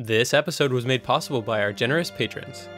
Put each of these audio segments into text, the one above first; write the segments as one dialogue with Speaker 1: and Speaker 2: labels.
Speaker 1: This episode was made possible by our generous patrons.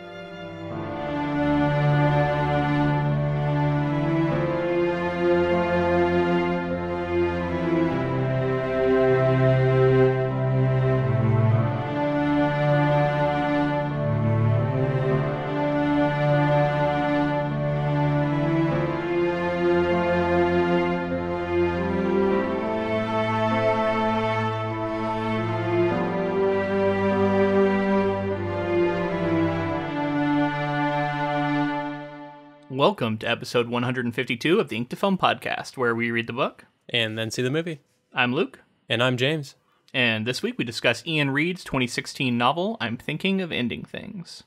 Speaker 2: Welcome to episode 152 of the Ink to Film podcast, where we read the book.
Speaker 1: And then see the movie.
Speaker 2: I'm Luke,
Speaker 1: And I'm James.
Speaker 2: and this week we discuss Iain Reid's 2016 novel, I'm Thinking of Ending Things.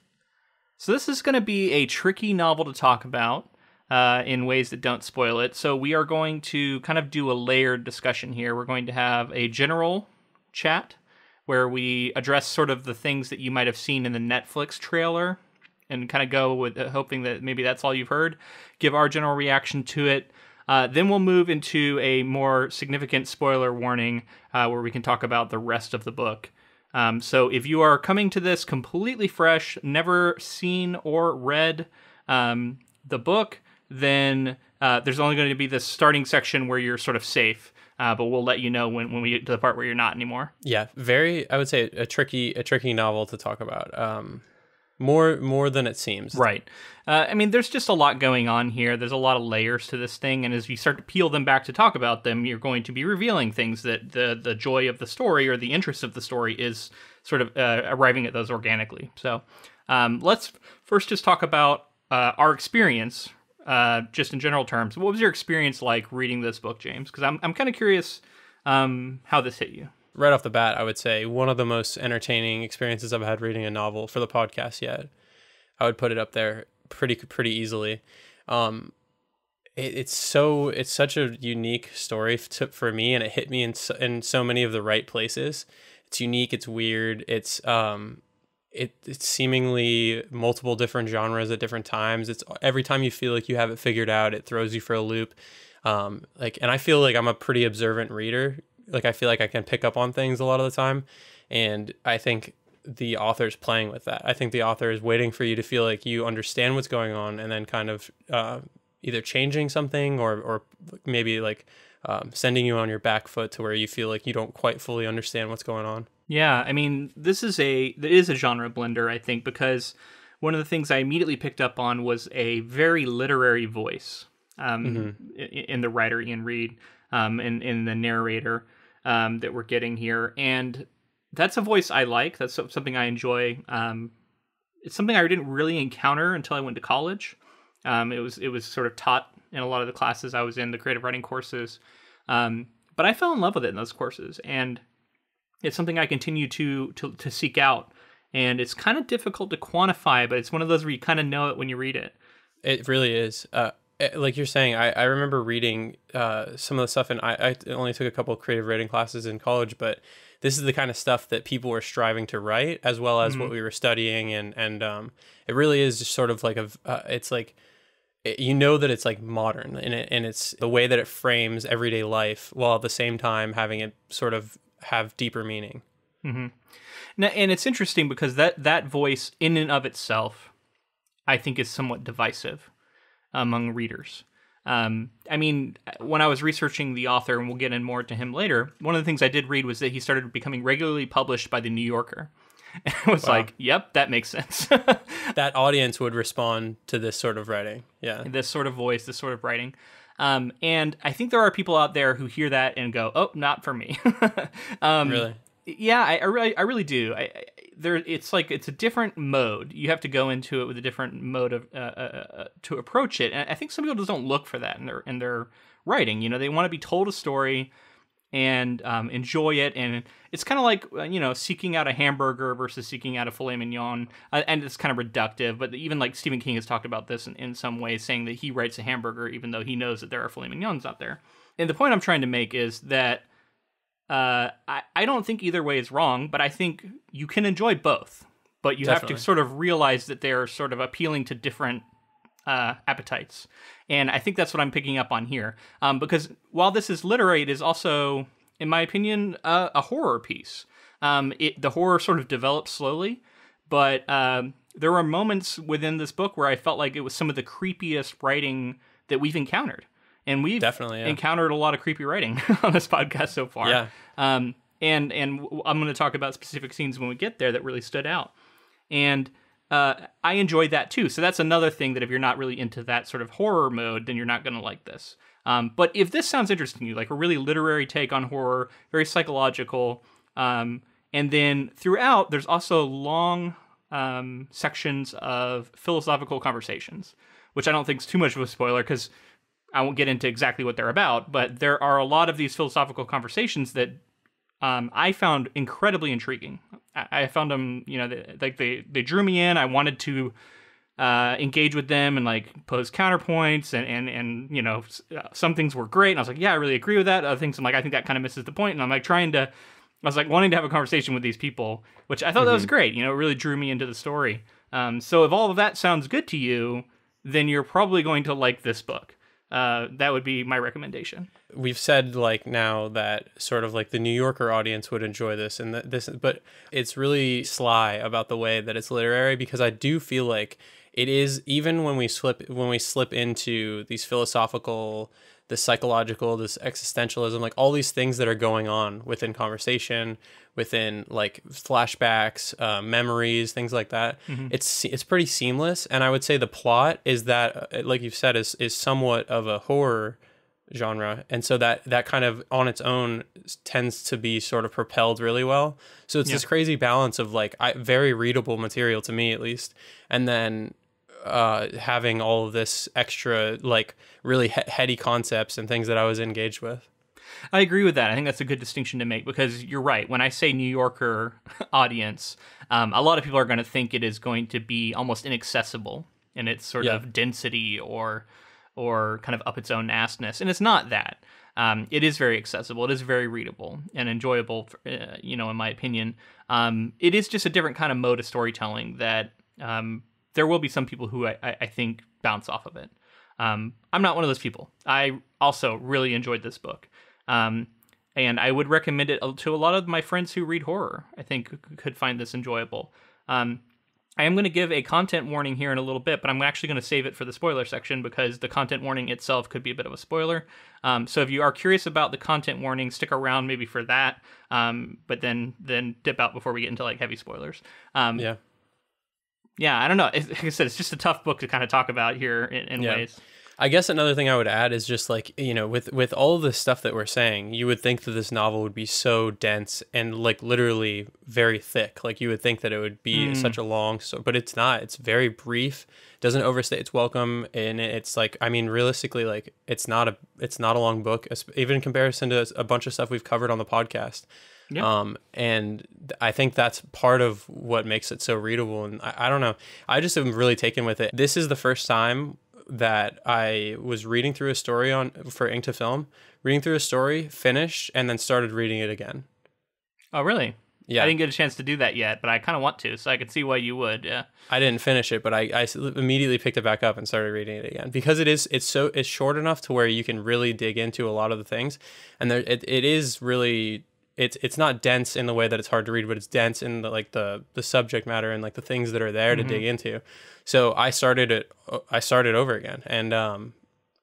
Speaker 2: So, this is going to be a tricky novel to talk about uh, in ways that don't spoil it. So, we are going to kind of do a layered discussion here. We're going to have a general chat where we address sort of the things that you might have seen in the Netflix trailer and kind of go with uh, hoping that maybe that's all you've heard, give our general reaction to it. Uh, then we'll move into a more significant spoiler warning uh, where we can talk about the rest of the book. Um, so if you are coming to this completely fresh, never seen or read um, the book, then uh, there's only going to be this starting section where you're sort of safe. Uh, but we'll let you know when, when we get to the part where you're not anymore.
Speaker 1: Yeah, very. I would say a tricky, a tricky novel to talk about. Um, more, more than it seems.
Speaker 2: Right. Uh, I mean, there's just a lot going on here. There's a lot of layers to this thing, and as you start to peel them back to talk about them, you're going to be revealing things that the the joy of the story or the interest of the story is sort of uh, arriving at those organically. So, um, let's first just talk about uh, our experience, uh, just in general terms. What was your experience like reading this book, James? Because I'm I'm kind of curious um, how this hit you.
Speaker 1: Right off the bat, I would say one of the most entertaining experiences I've had reading a novel for the podcast yet. I would put it up there pretty, pretty easily. Um, it, it's so it's such a unique story to, for me, and it hit me in so, in so many of the right places. It's unique. It's weird. It's um, it it's seemingly multiple different genres at different times. It's every time you feel like you have it figured out, it throws you for a loop. Um, like, and I feel like I'm a pretty observant reader. Like, I feel like I can pick up on things a lot of the time, and I think the author's playing with that. I think the author is waiting for you to feel like you understand what's going on, and then kind of uh, either changing something or or maybe like um, sending you on your back foot to where you feel like you don't quite fully understand what's going on.
Speaker 2: Yeah, I mean, this is a it is a genre blender, I think, because one of the things I immediately picked up on was a very literary voice um, mm-hmm. in the writer Iain Reid, um, in in the narrator um, that we're getting here, and that's a voice I like. That's something I enjoy. Um, it's something I didn't really encounter until I went to college. Um, it was it was sort of taught in a lot of the classes I was in, the creative writing courses. Um, but I fell in love with it in those courses, and it's something I continue to to, to seek out. And it's kind of difficult to quantify, but it's one of those where you kind of know it when you read it.
Speaker 1: It really is. Uh, like you're saying, I, I remember reading uh, some of the stuff, and I, I only took a couple of creative writing classes in college, but this is the kind of stuff that people were striving to write, as well as mm-hmm. what we were studying, and and um, it really is just sort of like a, uh, it's like it, you know that it's like modern, and it, and it's the way that it frames everyday life, while at the same time having it sort of have deeper meaning.
Speaker 2: Mm-hmm. Now, and it's interesting because that that voice, in and of itself, I think is somewhat divisive among readers. Um, I mean, when I was researching the author, and we'll get in more to him later, one of the things I did read was that he started becoming regularly published by the New Yorker. And I was wow. like, yep, that makes sense.
Speaker 1: that audience would respond to this sort of writing. Yeah.
Speaker 2: This sort of voice, this sort of writing. Um, and I think there are people out there who hear that and go, "Oh, not for me."
Speaker 1: um, really?
Speaker 2: Yeah, I, I, really, I really do. I, I, there, it's like it's a different mode. You have to go into it with a different mode of uh, uh, uh, to approach it. And I think some people just don't look for that in their in their writing. You know, they want to be told a story and um, enjoy it. And it's kind of like uh, you know seeking out a hamburger versus seeking out a filet mignon. Uh, and it's kind of reductive, but even like Stephen King has talked about this in, in some ways, saying that he writes a hamburger even though he knows that there are filet mignons out there. And the point I'm trying to make is that uh, I I don't think either way is wrong, but I think you can enjoy both. But you Definitely. have to sort of realize that they're sort of appealing to different uh, appetites. And I think that's what I'm picking up on here. Um, because while this is literary, it is also, in my opinion, uh, a horror piece. Um, it the horror sort of develops slowly, but um, there were moments within this book where I felt like it was some of the creepiest writing that we've encountered, and we've
Speaker 1: Definitely, yeah.
Speaker 2: encountered a lot of creepy writing on this podcast so far.
Speaker 1: Yeah.
Speaker 2: Um, and and I'm going to talk about specific scenes when we get there that really stood out, and uh, I enjoyed that too. So that's another thing that if you're not really into that sort of horror mode, then you're not going to like this. Um, but if this sounds interesting to you, like a really literary take on horror, very psychological, um, and then throughout there's also long um, sections of philosophical conversations, which I don't think is too much of a spoiler because I won't get into exactly what they're about. But there are a lot of these philosophical conversations that um, I found incredibly intriguing. I, I found them, you know, they, like they they drew me in. I wanted to uh, engage with them and like pose counterpoints, and and and you know, uh, some things were great, and I was like, yeah, I really agree with that. Other things, I'm like, I think that kind of misses the point, and I'm like trying to. I was like wanting to have a conversation with these people, which I thought that was great. You know, it really drew me into the story. Um, so if all of that sounds good to you, then you're probably going to like this book. Uh, that would be my recommendation.
Speaker 1: we've said like now that sort of like the New Yorker audience would enjoy this and that this but it's really sly about the way that it's literary because I do feel like it is even when we slip when we slip into these philosophical this psychological this existentialism like all these things that are going on within conversation within like flashbacks uh, memories things like that. It's it's pretty seamless and i would say the plot is that uh, like you've said is is somewhat of a horror genre and so that that kind of on its own tends to be sort of propelled really well. So it's this crazy balance of like I, very readable material to me at least and then uh having all of this extra like really he- heady concepts and things that i was engaged with
Speaker 2: I agree with that. I think that's a good distinction to make because you're right. When I say New Yorker audience, um, a lot of people are going to think it is going to be almost inaccessible in its sort
Speaker 1: Yeah.
Speaker 2: of density or or kind of up its own nastiness, and it's not that. Um, it is very accessible. It is very readable and enjoyable. Uh, you know, in my opinion, um, it is just a different kind of mode of storytelling that um, there will be some people who I, I think bounce off of it. Um, I'm not one of those people. I also really enjoyed this book. Um, and I would recommend it to a lot of my friends who read horror. I think could find this enjoyable. Um, I am going to give a content warning here in a little bit, but I'm actually going to save it for the spoiler section because the content warning itself could be a bit of a spoiler. Um, so if you are curious about the content warning, stick around maybe for that. Um, but then then dip out before we get into like heavy spoilers. Um,
Speaker 1: yeah
Speaker 2: yeah, I don't know. It's, like I said, it's just a tough book to kind of talk about here in, in
Speaker 1: Yeah.
Speaker 2: ways.
Speaker 1: I guess another thing I would add is just like you know with with all the stuff that we're saying, you would think that this novel would be so dense and like literally very thick. Like you would think that it would be hmm. such a long story, but it's not. It's very brief. Doesn't overstay its welcome, and it's like I mean, realistically, like it's not a it's not a long book, even in comparison to a bunch of stuff we've covered on the podcast.
Speaker 2: Yeah.
Speaker 1: Um, and I think that's part of what makes it so readable. And I, I don't know, I just am really taken with it. This is the first time that I was reading through a story on for Ink to Film, reading through a story, finished, and then started reading it again.
Speaker 2: Oh, really?
Speaker 1: Yeah,
Speaker 2: I didn't get a chance to do that yet, but I kind of want to, so I could see why you would. Yeah.
Speaker 1: I didn't finish it, but I, I immediately picked it back up and started reading it again because it is it's so it's short enough to where you can really dig into a lot of the things, and there it, it is really it's it's not dense in the way that it's hard to read, but it's dense in the like the the subject matter and like the things that are there to dig into. So I started it I started over again, and um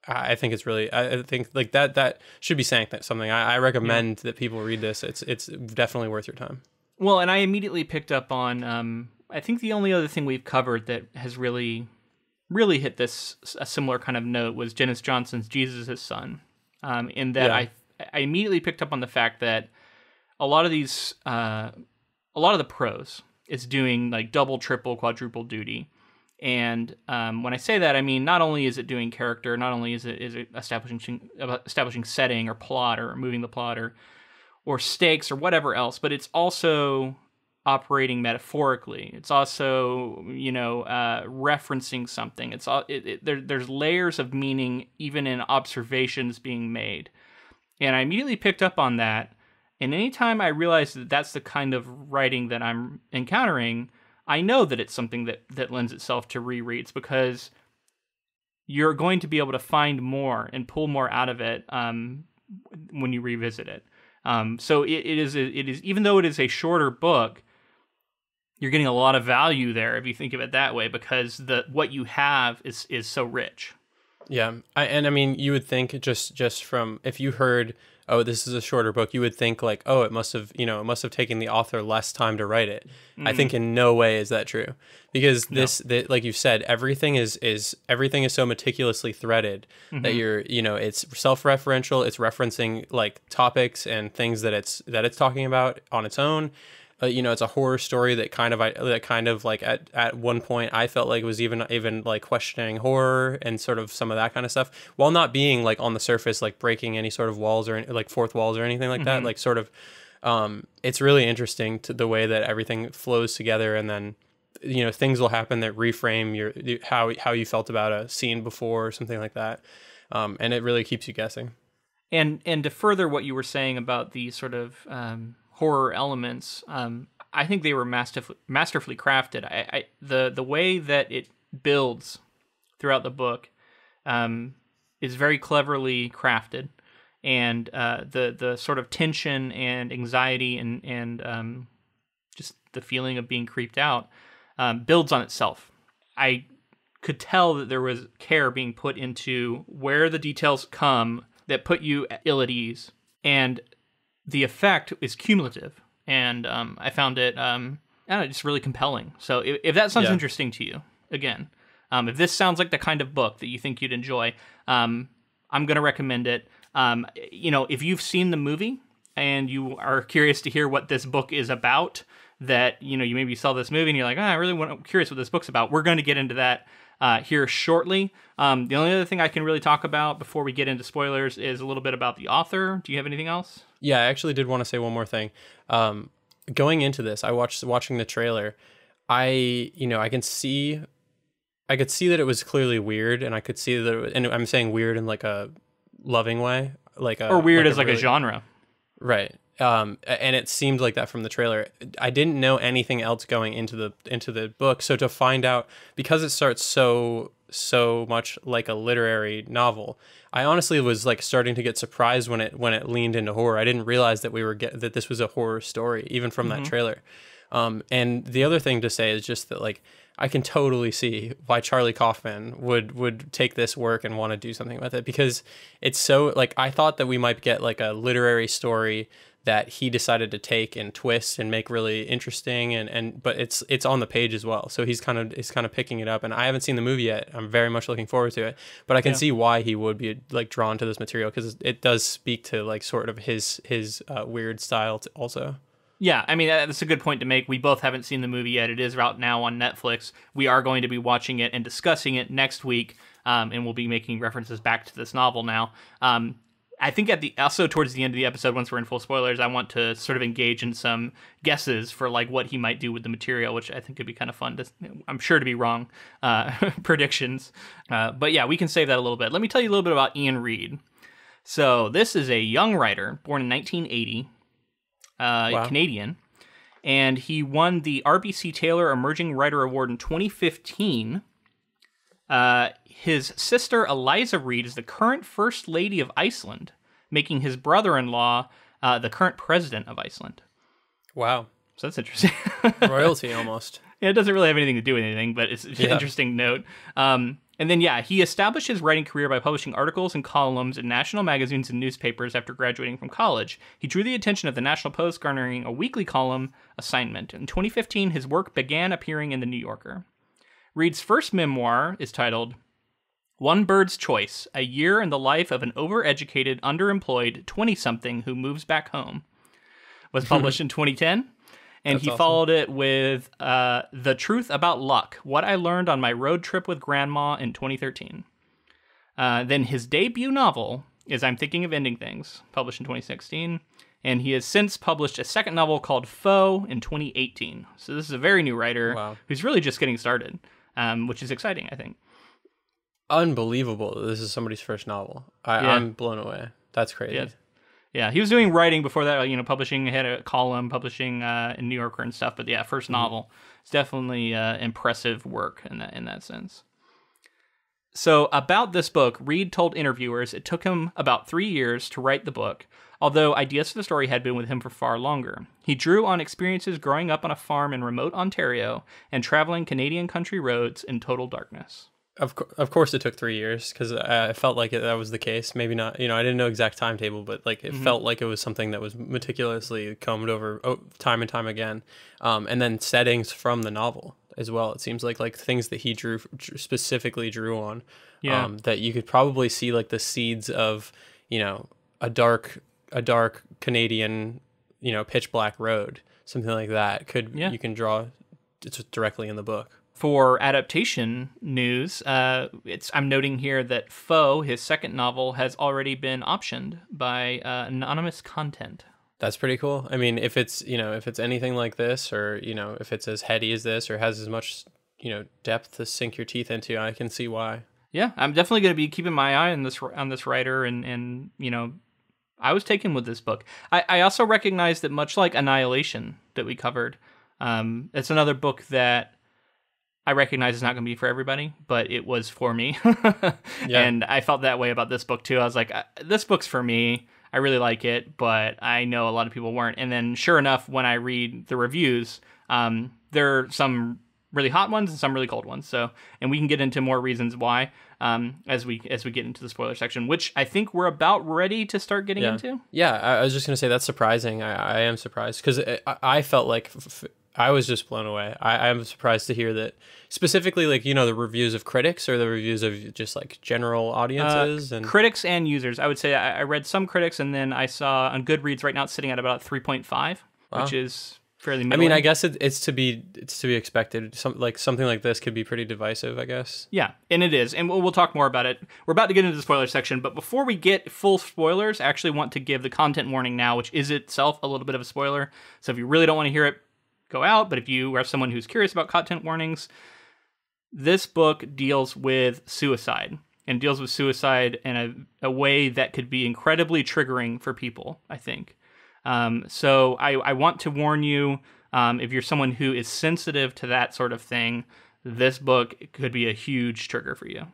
Speaker 1: I think it's really I think like that that should be saying that something I, I recommend that people read this. It's it's definitely worth your time.
Speaker 2: Well, and I immediately picked up on. Um, I think the only other thing we've covered that has really, really hit this a similar kind of note was Denis Johnson's Jesus' Son. Um, in that
Speaker 1: Yeah.
Speaker 2: I I immediately picked up on the fact that a lot of these, uh, a lot of the prose is doing like double, triple, quadruple duty. And um, when I say that, I mean not only is it doing character, not only is it is it establishing establishing setting or plot or moving the plot or or stakes or whatever else, but it's also operating metaphorically. It's also, you know, uh, referencing something. It's all it, it, there, there's layers of meaning even in observations being made, and I immediately picked up on that. And anytime I realize that that's the kind of writing that I'm encountering, I know that it's something that that lends itself to rereads because you're going to be able to find more and pull more out of it um, when you revisit it. Um, so it, it is it is even though it is a shorter book, you're getting a lot of value there if you think of it that way because the what you have is is so rich.
Speaker 1: Yeah, I, and I mean, you would think just just from if you heard, oh, this is a shorter book, you would think like, oh, it must have, you know, it must have taken the author less time to write it. I mm. think in no way is that true, because this, the, like you said, everything is is everything is so meticulously threaded that mm-hmm. you're, you know, it's self-referential, it's referencing like topics and things that it's that it's talking about on its own uh, you know, it's a horror story that kind of I that kind of like at, at one point I felt like it was even even like questioning horror and sort of some of that kind of stuff while not being like on the surface like breaking any sort of walls or like fourth walls or anything like that. Like sort of, um, it's really interesting to the way that everything flows together and then you know things will happen that reframe your how how you felt about a scene before or something like that. Um, and it really keeps you guessing.
Speaker 2: And and to further what you were saying about the sort of um, horror elements, um, I think they were masterfully, masterfully crafted. I, I the the way that it builds throughout the book um, is very cleverly crafted, and uh, the the sort of tension and anxiety and and um, just the feeling of being creeped out um, builds on itself. I could tell that there was care being put into where the details come that put you ill at ease, and the effect is cumulative. And um, I found it, um, I don't know, just really compelling. So if, if that sounds
Speaker 1: Yeah.
Speaker 2: interesting to you, again, um, if this sounds like the kind of book that you think you'd enjoy, um, I'm going to recommend it. Um, you know, if you've seen the movie and you are curious to hear what this book is about, that you know you maybe saw this movie and you're like, oh, I really want, I'm curious what this book's about. We're going to get into that uh, here shortly. Um, the only other thing I can really talk about before we get into spoilers is a little bit about the author. Do you have anything else?
Speaker 1: Yeah, I actually did want to say one more thing. Um, going into this, I watched watching the trailer. I, you know, I can see, I could see that it was clearly weird, and I could see that, it was, and I'm saying weird in like a loving way, like a
Speaker 2: Or weird as like a genre.
Speaker 1: right? Um, and it seemed like that from the trailer. I didn't know anything else going into the into the book, so to find out because it starts so so much like a literary novel, I honestly was like starting to get surprised when it when it leaned into horror. I didn't realize that we were get, that this was a horror story even from that trailer. Um, and the other thing to say is just that like I can totally see why Charlie Kaufman would would take this work and want to do something with it because it's so like I thought that we might get like a literary story that he decided to take and twist and make really interesting and and but it's it's on the page as well so he's kind of he's kind of picking it up and I haven't seen the movie yet I'm very much looking forward to it but I can
Speaker 2: Yeah.
Speaker 1: see why he would be like drawn to this material because it does speak to like sort of his his uh, weird style also
Speaker 2: Yeah, I mean that's a good point to make. We both haven't seen the movie yet. It is out now on Netflix. We are going to be watching it and discussing it next week, um, and we'll be making references back to this novel now. Um, I think at the also towards the end of the episode, once we're in full spoilers, I want to sort of engage in some guesses for like what he might do with the material, which I think could be kind of fun. To, I'm sure to be wrong uh, predictions, uh, but yeah, we can save that a little bit. Let me tell you a little bit about Iain Reid. So this is a young writer born in 1980 uh,
Speaker 1: Wow.
Speaker 2: Canadian, and he won the RBC Taylor Emerging Writer Award in 2015. Uh, his sister Eliza Reid is the current First Lady of Iceland, making his brother-in-law uh, the current president of Iceland.
Speaker 1: wow
Speaker 2: So that's interesting.
Speaker 1: royalty almost
Speaker 2: Yeah, it doesn't really have anything to do with anything, but it's, it's an interesting note. Um, and then, yeah, he established his writing career by publishing articles and columns in national magazines and newspapers after graduating from college. He drew the attention of the National Post, garnering a weekly column assignment. In 2015, his work began appearing in The New Yorker. Reid's first memoir is titled One Bird's Choice A Year in the Life of an Overeducated, Underemployed 20 something Who Moves Back Home. Was published in 2010. And
Speaker 1: That's
Speaker 2: he
Speaker 1: awesome.
Speaker 2: followed it with uh, The Truth About Luck What I Learned on My Road Trip with Grandma in 2013. Uh, then his debut novel is I'm Thinking of Ending Things, published in 2016. And he has since published a second novel called Foe in 2018. So this is a very new writer
Speaker 1: Wow.
Speaker 2: who's really just getting started, um, which is exciting, I think.
Speaker 1: unbelievable this is somebody's first novel I,
Speaker 2: Yeah.
Speaker 1: i'm blown away that's crazy
Speaker 2: Yeah. Yeah, he was doing writing before that, you know, publishing, he had a column, publishing uh, in New Yorker and stuff. But yeah, first novel. It's definitely uh, impressive work in that in that sense. So, about this book, Reid told interviewers it took him about three years to write the book, although ideas for the story had been with him for far longer. He drew on experiences growing up on a farm in remote Ontario and traveling Canadian country roads in total darkness.
Speaker 1: Of, co- of course, it took three years because I felt like it, that was the case. Maybe not, you know, I didn't know exact timetable, but like it felt like it was something that was meticulously combed over oh, time and time again. Um, and then settings from the novel as well. It seems like like things that he drew drew- specifically drew on.
Speaker 2: Yeah.
Speaker 1: Um, that you could probably see like the seeds of, you know, a dark a dark Canadian, you know, pitch black road, something like that. Could
Speaker 2: Yeah.
Speaker 1: you can draw it's directly in the book.
Speaker 2: For adaptation news, uh, it's I'm noting here that Foe, his second novel, has already been optioned by uh, anonymous content.
Speaker 1: That's pretty cool. I mean, if it's you know if it's anything like this, or you know if it's as heady as this, or has as much you know depth to sink your teeth into, I can see why.
Speaker 2: Yeah, I'm definitely going to be keeping my eye on this on this writer, and and you know, I was taken with this book. I, I also recognize that much like Annihilation that we covered, um, it's another book that I recognize is not going to be for everybody, but it was for me,
Speaker 1: Yeah.
Speaker 2: and I felt that way about this book too. I was like, "Uh, this book's for me. I really like it, but I know a lot of people weren't. And then, sure enough, when I read the reviews, um, there are some really hot ones and some really cold ones. So, and we can get into more reasons why um, as we as we get into the spoiler section, which I think we're about ready to start getting
Speaker 1: Yeah.
Speaker 2: into.
Speaker 1: Yeah, I, I was just gonna say that's surprising. I, I am surprised because I, I felt like f- I was just blown away. I, I'm surprised to hear that specifically, like you know, the reviews of critics or the reviews of just like general audiences and
Speaker 2: Critics and users, I would say I, I read some critics, and then I saw on Goodreads right now it's sitting at about three point five, which is fairly.
Speaker 1: I mean, I guess it, it's to be it's to be expected. Some like something like this could be pretty divisive. I guess.
Speaker 2: Yeah, and it is, and we'll, we'll talk more about it. We're about to get into the spoiler section, but before we get full spoilers, I actually want to give the content warning now, which is itself a little bit of a spoiler. So if you really don't want to hear it, go out. But if you are someone who's curious about content warnings, this book deals with suicide and deals with suicide in a, a way that could be incredibly triggering for people, I think. Um, so I, I want to warn you um, if you're someone who is sensitive to that sort of thing, this book could be a huge trigger for you.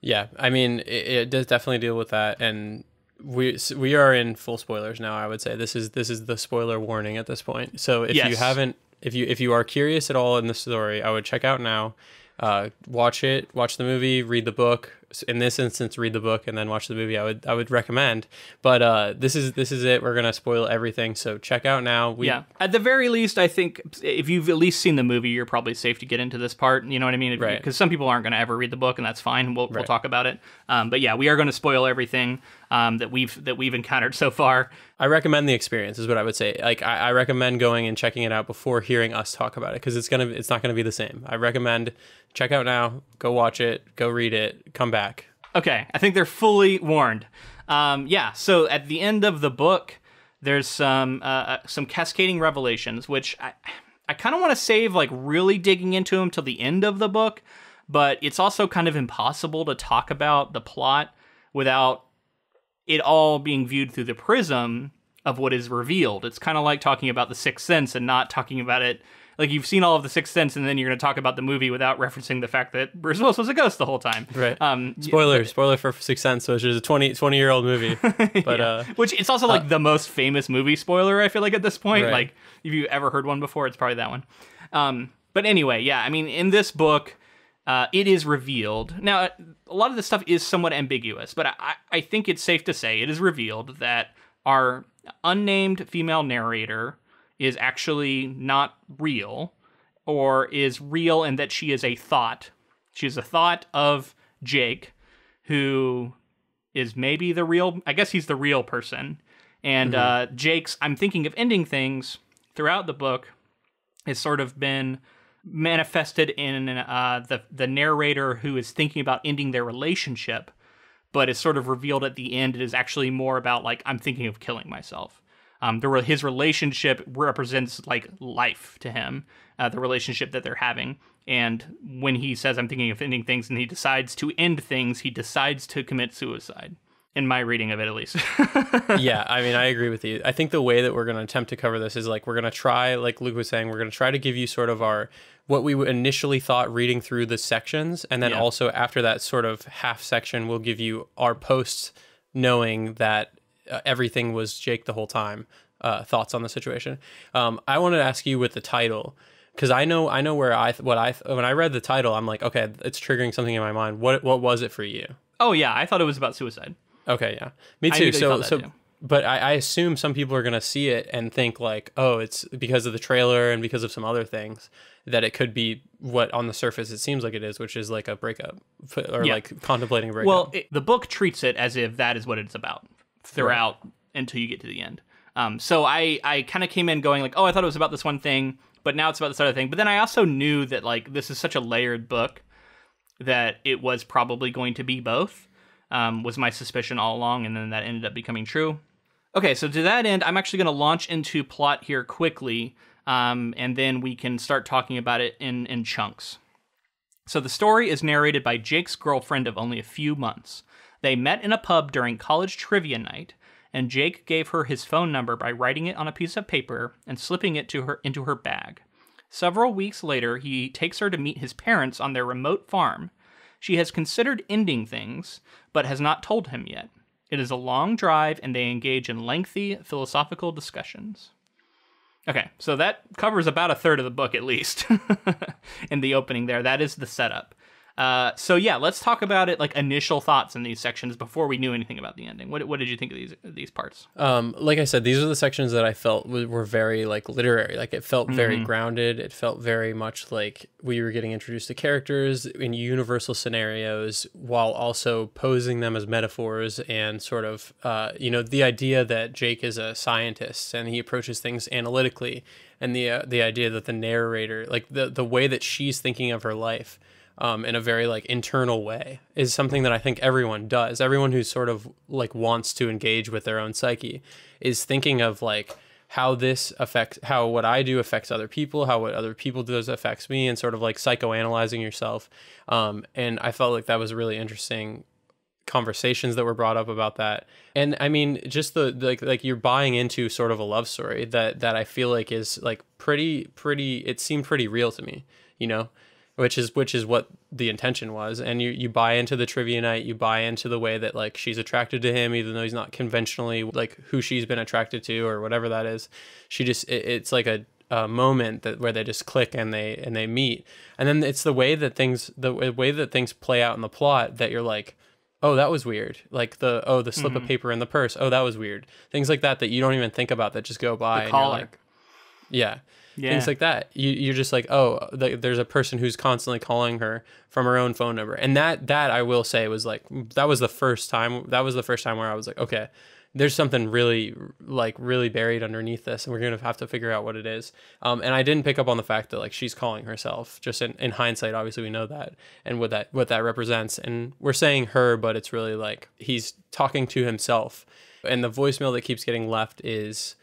Speaker 1: Yeah, I mean, it, it does definitely deal with that, and we we are in full spoilers now. I would say this is this is the spoiler warning at this point. So if you haven't, if you if you are curious at all in the story, I would check out now. Uh, watch it, watch the movie, read the book. In this instance, read the book and then watch the movie. I would I would recommend. But uh, this is this is it. We're gonna spoil everything. So check out now. We,
Speaker 2: Yeah. At the very least, I think if you've at least seen the movie, you're probably safe to get into this part. You know what I mean?
Speaker 1: Right.
Speaker 2: Because some people aren't going to ever read the book, and that's fine. We'll, we'll talk about it. Um, but yeah, we are going to spoil everything um, that we've that we've encountered so far.
Speaker 1: I recommend the experience is what I would say. Like I, I recommend going and checking it out before hearing us talk about it because it's gonna it's not gonna be the same. I recommend check out now, go watch it, go read it, come back.
Speaker 2: Okay, I think they're fully warned. Um, yeah. So at the end of the book, there's some uh, uh, some cascading revelations, which I I kind of want to save like really digging into them till the end of the book, but it's also kind of impossible to talk about the plot without it all being viewed through the prism of what is revealed. It's kind of like talking about the Sixth Sense and not talking about it like you've seen all of the Sixth Sense, and then you're going to talk about the movie without referencing the fact that Bruce Willis was a ghost the whole time.
Speaker 1: Right.
Speaker 2: Um,
Speaker 1: Spoiler, spoiler for Sixth Sense, which is a 20, 20 year old movie. But uh,
Speaker 2: Which it's also like the most famous movie spoiler. I feel like at this point,
Speaker 1: Right.
Speaker 2: like if you ever heard one before, it's probably that one. Um, but anyway, yeah, I mean, in this book, uh, it is revealed. Now, a lot of this stuff is somewhat ambiguous, but I, I think it's safe to say it is revealed that our unnamed female narrator is actually not real, or is real and that she is a thought. She is a thought of Jake, who is maybe the real I guess he's the real person. And uh, Jake's I'm thinking of ending things throughout the book has sort of been manifested in uh, the the narrator who is thinking about ending their relationship, but it's sort of revealed at the end it is actually more about like I'm thinking of killing myself. Um, the his relationship represents like life to him, uh, the relationship that they're having. And when he says I'm thinking of ending things and he decides to end things, he decides to commit suicide. In my reading of it at least.
Speaker 1: yeah, I mean, I agree with you. I think the way that we're going to attempt to cover this is like we're going to try, like Luke was saying, we're going to try to give you sort of our what we initially thought reading through the sections, and then
Speaker 2: Yeah.
Speaker 1: also after that sort of half section, we'll give you our posts, knowing that uh, everything was Jake the whole time. Uh, thoughts on the situation. Um, I wanted to ask you with the title because I know I know where I what I when I read the title, I'm like, okay, it's triggering something in my mind. What what was it for you?
Speaker 2: oh yeah, I thought it was about suicide.
Speaker 1: Okay, yeah, me too. So, so,
Speaker 2: too.
Speaker 1: but I, I assume some people are gonna see it and think like, oh, it's because of the trailer and because of some other things that it could be what on the surface it seems like it is, which is like a breakup or
Speaker 2: Yeah.
Speaker 1: like contemplating a breakup.
Speaker 2: Well, it, the book treats it as if that is what it's about throughout until you get to the end. Um, so I, I kind of came in going like, oh, I thought it was about this one thing, but now it's about this other thing. But then I also knew that like this is such a layered book that it was probably going to be both. Um, was my suspicion all along, and then that ended up becoming true. Okay, so to that end, I'm actually going to launch into plot here quickly, um, and then we can start talking about it in in chunks. So the story is narrated by Jake's girlfriend of only a few months. They met in a pub during college trivia night, and Jake gave her his phone number by writing it on a piece of paper and slipping it to her into her bag. Several weeks later, he takes her to meet his parents on their remote farm. She has considered ending things, but has not told him yet. It is a long drive, and they engage in lengthy philosophical discussions. Okay, so that covers about a third of the book at least in the opening there. That is the setup. Uh, so yeah, let's talk about it like initial thoughts in these sections before we knew anything about the ending. What, what did you think of these these parts?
Speaker 1: Um, like I said, these are the sections that I felt were very like literary. Like it felt very
Speaker 2: Mm-hmm.
Speaker 1: grounded. It felt very much like we were getting introduced to characters in universal scenarios, while also posing them as metaphors and sort of, uh, you know, the idea that Jake is a scientist and he approaches things analytically, and the uh, the idea that the narrator, like the the way that she's thinking of her life um, in a very like internal way is something that I think everyone does. Everyone who sort of like wants to engage with their own psyche is thinking of like how this affects how what I do affects other people, how what other people does affects me, and sort of like psychoanalyzing yourself. Um, and I felt like that was really interesting conversations that were brought up about that and i mean just the like like you're buying into sort of a love story that that i feel like is like pretty pretty it seemed pretty real to me you know which is which is what the intention was. And you you buy into the trivia night you buy into the way that like she's attracted to him even though he's not conventionally like who she's been attracted to or whatever that is. She just it, it's like a a moment that where they just click and they and they meet. And then it's the way that things the way that things play out in the plot that you're like oh that was weird. Like the oh the slip
Speaker 2: Mm-hmm.
Speaker 1: of paper in the purse. Oh that was weird. Things like that that you don't even think about that just go by and you're
Speaker 2: collar.
Speaker 1: like yeah
Speaker 2: Yeah.
Speaker 1: things like that. You, you're just like oh th- there's a person who's constantly calling her from her own phone number. And that that i will say was like that was the first time that was the first time where i was like okay there's something really like really buried underneath this and we're gonna have to figure out what it is. Um, and i didn't pick up on the fact that like she's calling herself. Just in, in hindsight obviously we know that and what that what that represents. And we're saying her but it's really like he's talking to himself. And the voicemail that keeps getting left is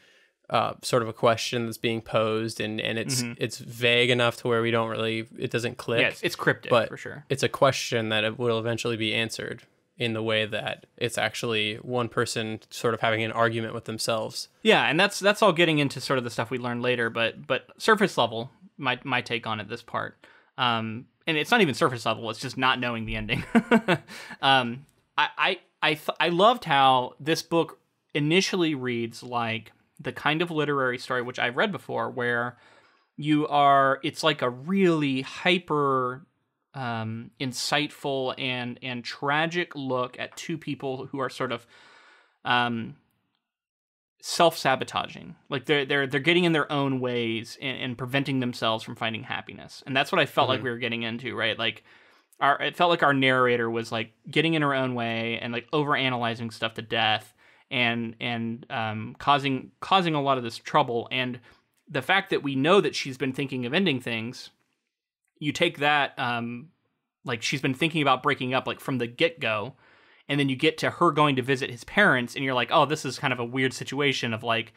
Speaker 1: uh, sort of a question that's being posed and and it's it's vague enough to where we don't really it doesn't click
Speaker 2: yeah, it's, it's cryptic
Speaker 1: but
Speaker 2: for sure.
Speaker 1: it's a question that it will eventually be answered in the way that it's actually one person sort of having an argument with themselves
Speaker 2: Yeah, and that's that's all getting into sort of the stuff we learn later, but but surface level, my my take on it this part. Um and it's not even surface level, it's just not knowing the ending. um I I I, th- I loved how this book initially reads like the kind of literary story which I've read before where you are it's like a really hyper um, insightful and and tragic look at two people who are sort of um, self-sabotaging. Like they're they're they're getting in their own ways and, and preventing themselves from finding happiness. And that's what i felt like we were getting into right? Like our it felt like our narrator was like getting in her own way and like over analyzing stuff to death and and um, causing causing a lot of this trouble. And the fact that we know that she's been thinking of ending things you take that um like she's been thinking about breaking up like from the get-go and then you get to her going to visit his parents and you're like oh this is kind of a weird situation of like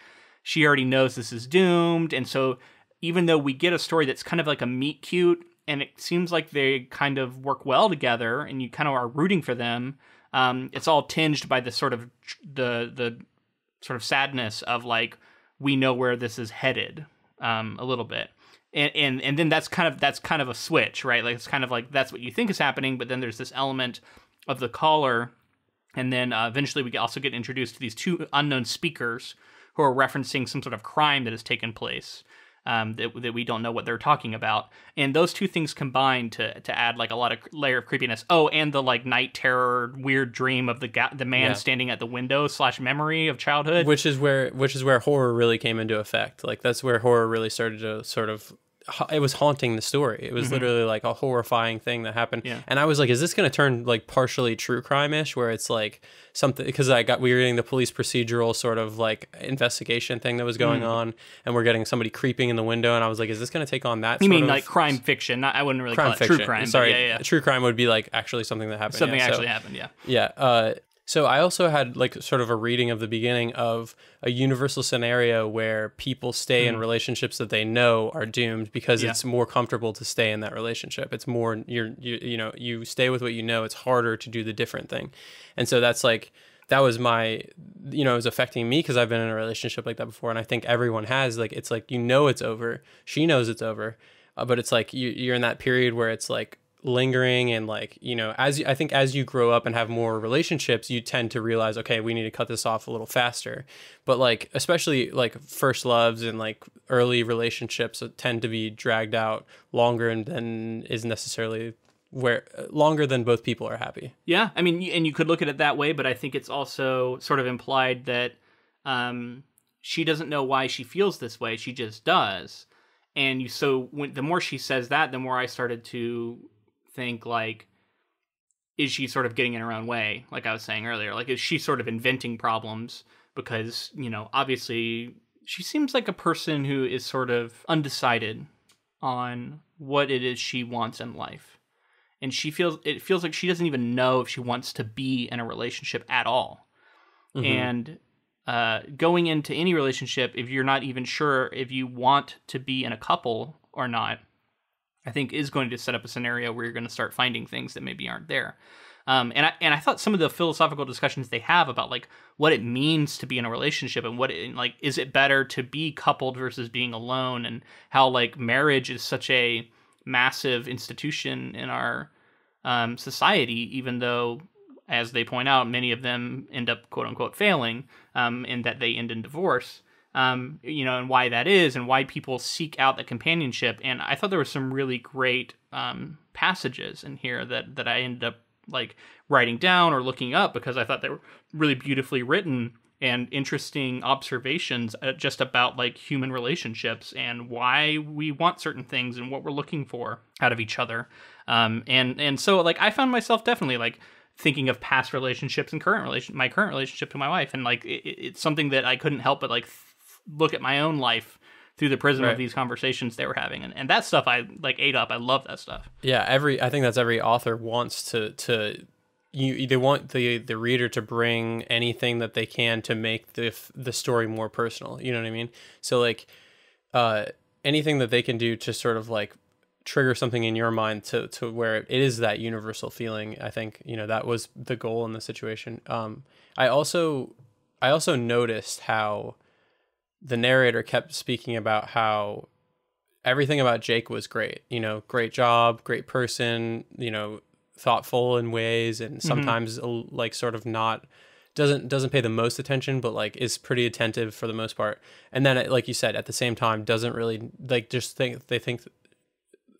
Speaker 2: she already knows this is doomed. And so even though we get a story that's kind of like a meet cute and it seems like they kind of work well together and you kind of are rooting for them um, it's all tinged by the sort of the the sort of sadness of like we know where this is headed um, a little bit. And, and and then that's kind of that's kind of a switch, right? Like it's kind of like that's what you think is happening, but then there's this element of the caller, and then uh, eventually we also get introduced to these two unknown speakers who are referencing some sort of crime that has taken place um, that, that we don't know what they're talking about. And those two things combine to to add like a lot of layer of creepiness. Oh, and the like night terror, weird dream of the the man
Speaker 1: Yeah.
Speaker 2: standing at the window slash memory of childhood.
Speaker 1: which is where which is where horror really came into effect like that's where horror really started to sort of it was haunting the story it was literally like a horrifying thing that happened
Speaker 2: Yeah.
Speaker 1: and i was like is this going to turn like partially true crime-ish where it's like something because i got we were getting the police procedural sort of like investigation thing that was going on and we're getting somebody creeping in the window and i was like is this going to take on that
Speaker 2: you mean like crime fiction? Not, I wouldn't really
Speaker 1: crime
Speaker 2: call it
Speaker 1: fiction
Speaker 2: true crime.
Speaker 1: sorry
Speaker 2: yeah, yeah.
Speaker 1: true crime would be like actually something that happened
Speaker 2: Something
Speaker 1: yeah, so-
Speaker 2: actually happened. Yeah.
Speaker 1: yeah. Uh, so I also had like sort of a reading of the beginning of a universal scenario where people stay in relationships that they know are doomed because
Speaker 2: Hmm. Yeah.
Speaker 1: it's more comfortable to stay in that relationship. It's more you're you you know you stay with what you know. It's harder to do the different thing, and so that's like that was my you know it was affecting me because I've been in a relationship like that before, and I think everyone has like it's like you know it's over. She knows it's over, uh, but it's like you you're in that period where it's like lingering and like you know as i think as you grow up and have more relationships you tend to realize okay we need to cut this off a little faster but like especially like first loves and like early relationships tend to be dragged out longer and than is necessarily where longer than both people are happy
Speaker 2: Yeah, I mean, and you could look at it that way, but I think it's also sort of implied that um, she doesn't know why she feels this way; she just does. And you, so when the more she says that, the more I started to think like, is she sort of getting in her own way? Like I was saying earlier, like is she sort of inventing problems because you know obviously she seems like a person who is sort of undecided on what it is she wants in life and she feels it feels like she doesn't even know if she wants to be in a relationship at all
Speaker 1: Mhm.
Speaker 2: and uh, going into any relationship if you're not even sure if you want to be in a couple or not i think is going to set up a scenario where you're going to start finding things that maybe aren't there um, and I and I thought some of the philosophical discussions they have about like what it means to be in a relationship and what it, like is it better to be coupled versus being alone and how like marriage is such a massive institution in our um, society, even though, as they point out, many of them end up quote unquote failing, um, and that they end in divorce. Um, you know, and why that is, and why people seek out the companionship. And I thought there were some really great um, passages in here that that I ended up like writing down or looking up because I thought they were really beautifully written and interesting observations uh, just about like human relationships and why we want certain things and what we're looking for out of each other. Um, and and so like I found myself definitely like thinking of past relationships and current relation my current relationship to my wife and like it, it's something that I couldn't help but like look at my own life through the prism
Speaker 1: Right.
Speaker 2: of these conversations they were having. And, and that stuff I like ate up. I love that stuff.
Speaker 1: Yeah every i think that's every author wants to to you they want the the reader to bring anything that they can to make the the story more personal. You know what i mean? So like uh anything that they can do to sort of like trigger something in your mind to to where it is that universal feeling i think you know that was the goal in the situation. Um i also i also noticed how the narrator kept speaking about how everything about Jake was great. You know, great job, great person, you know, thoughtful in ways and sometimes uh, like sort of not doesn't doesn't pay the most attention but like is pretty attentive for the most part. And then like you said at the same time doesn't really like just think they think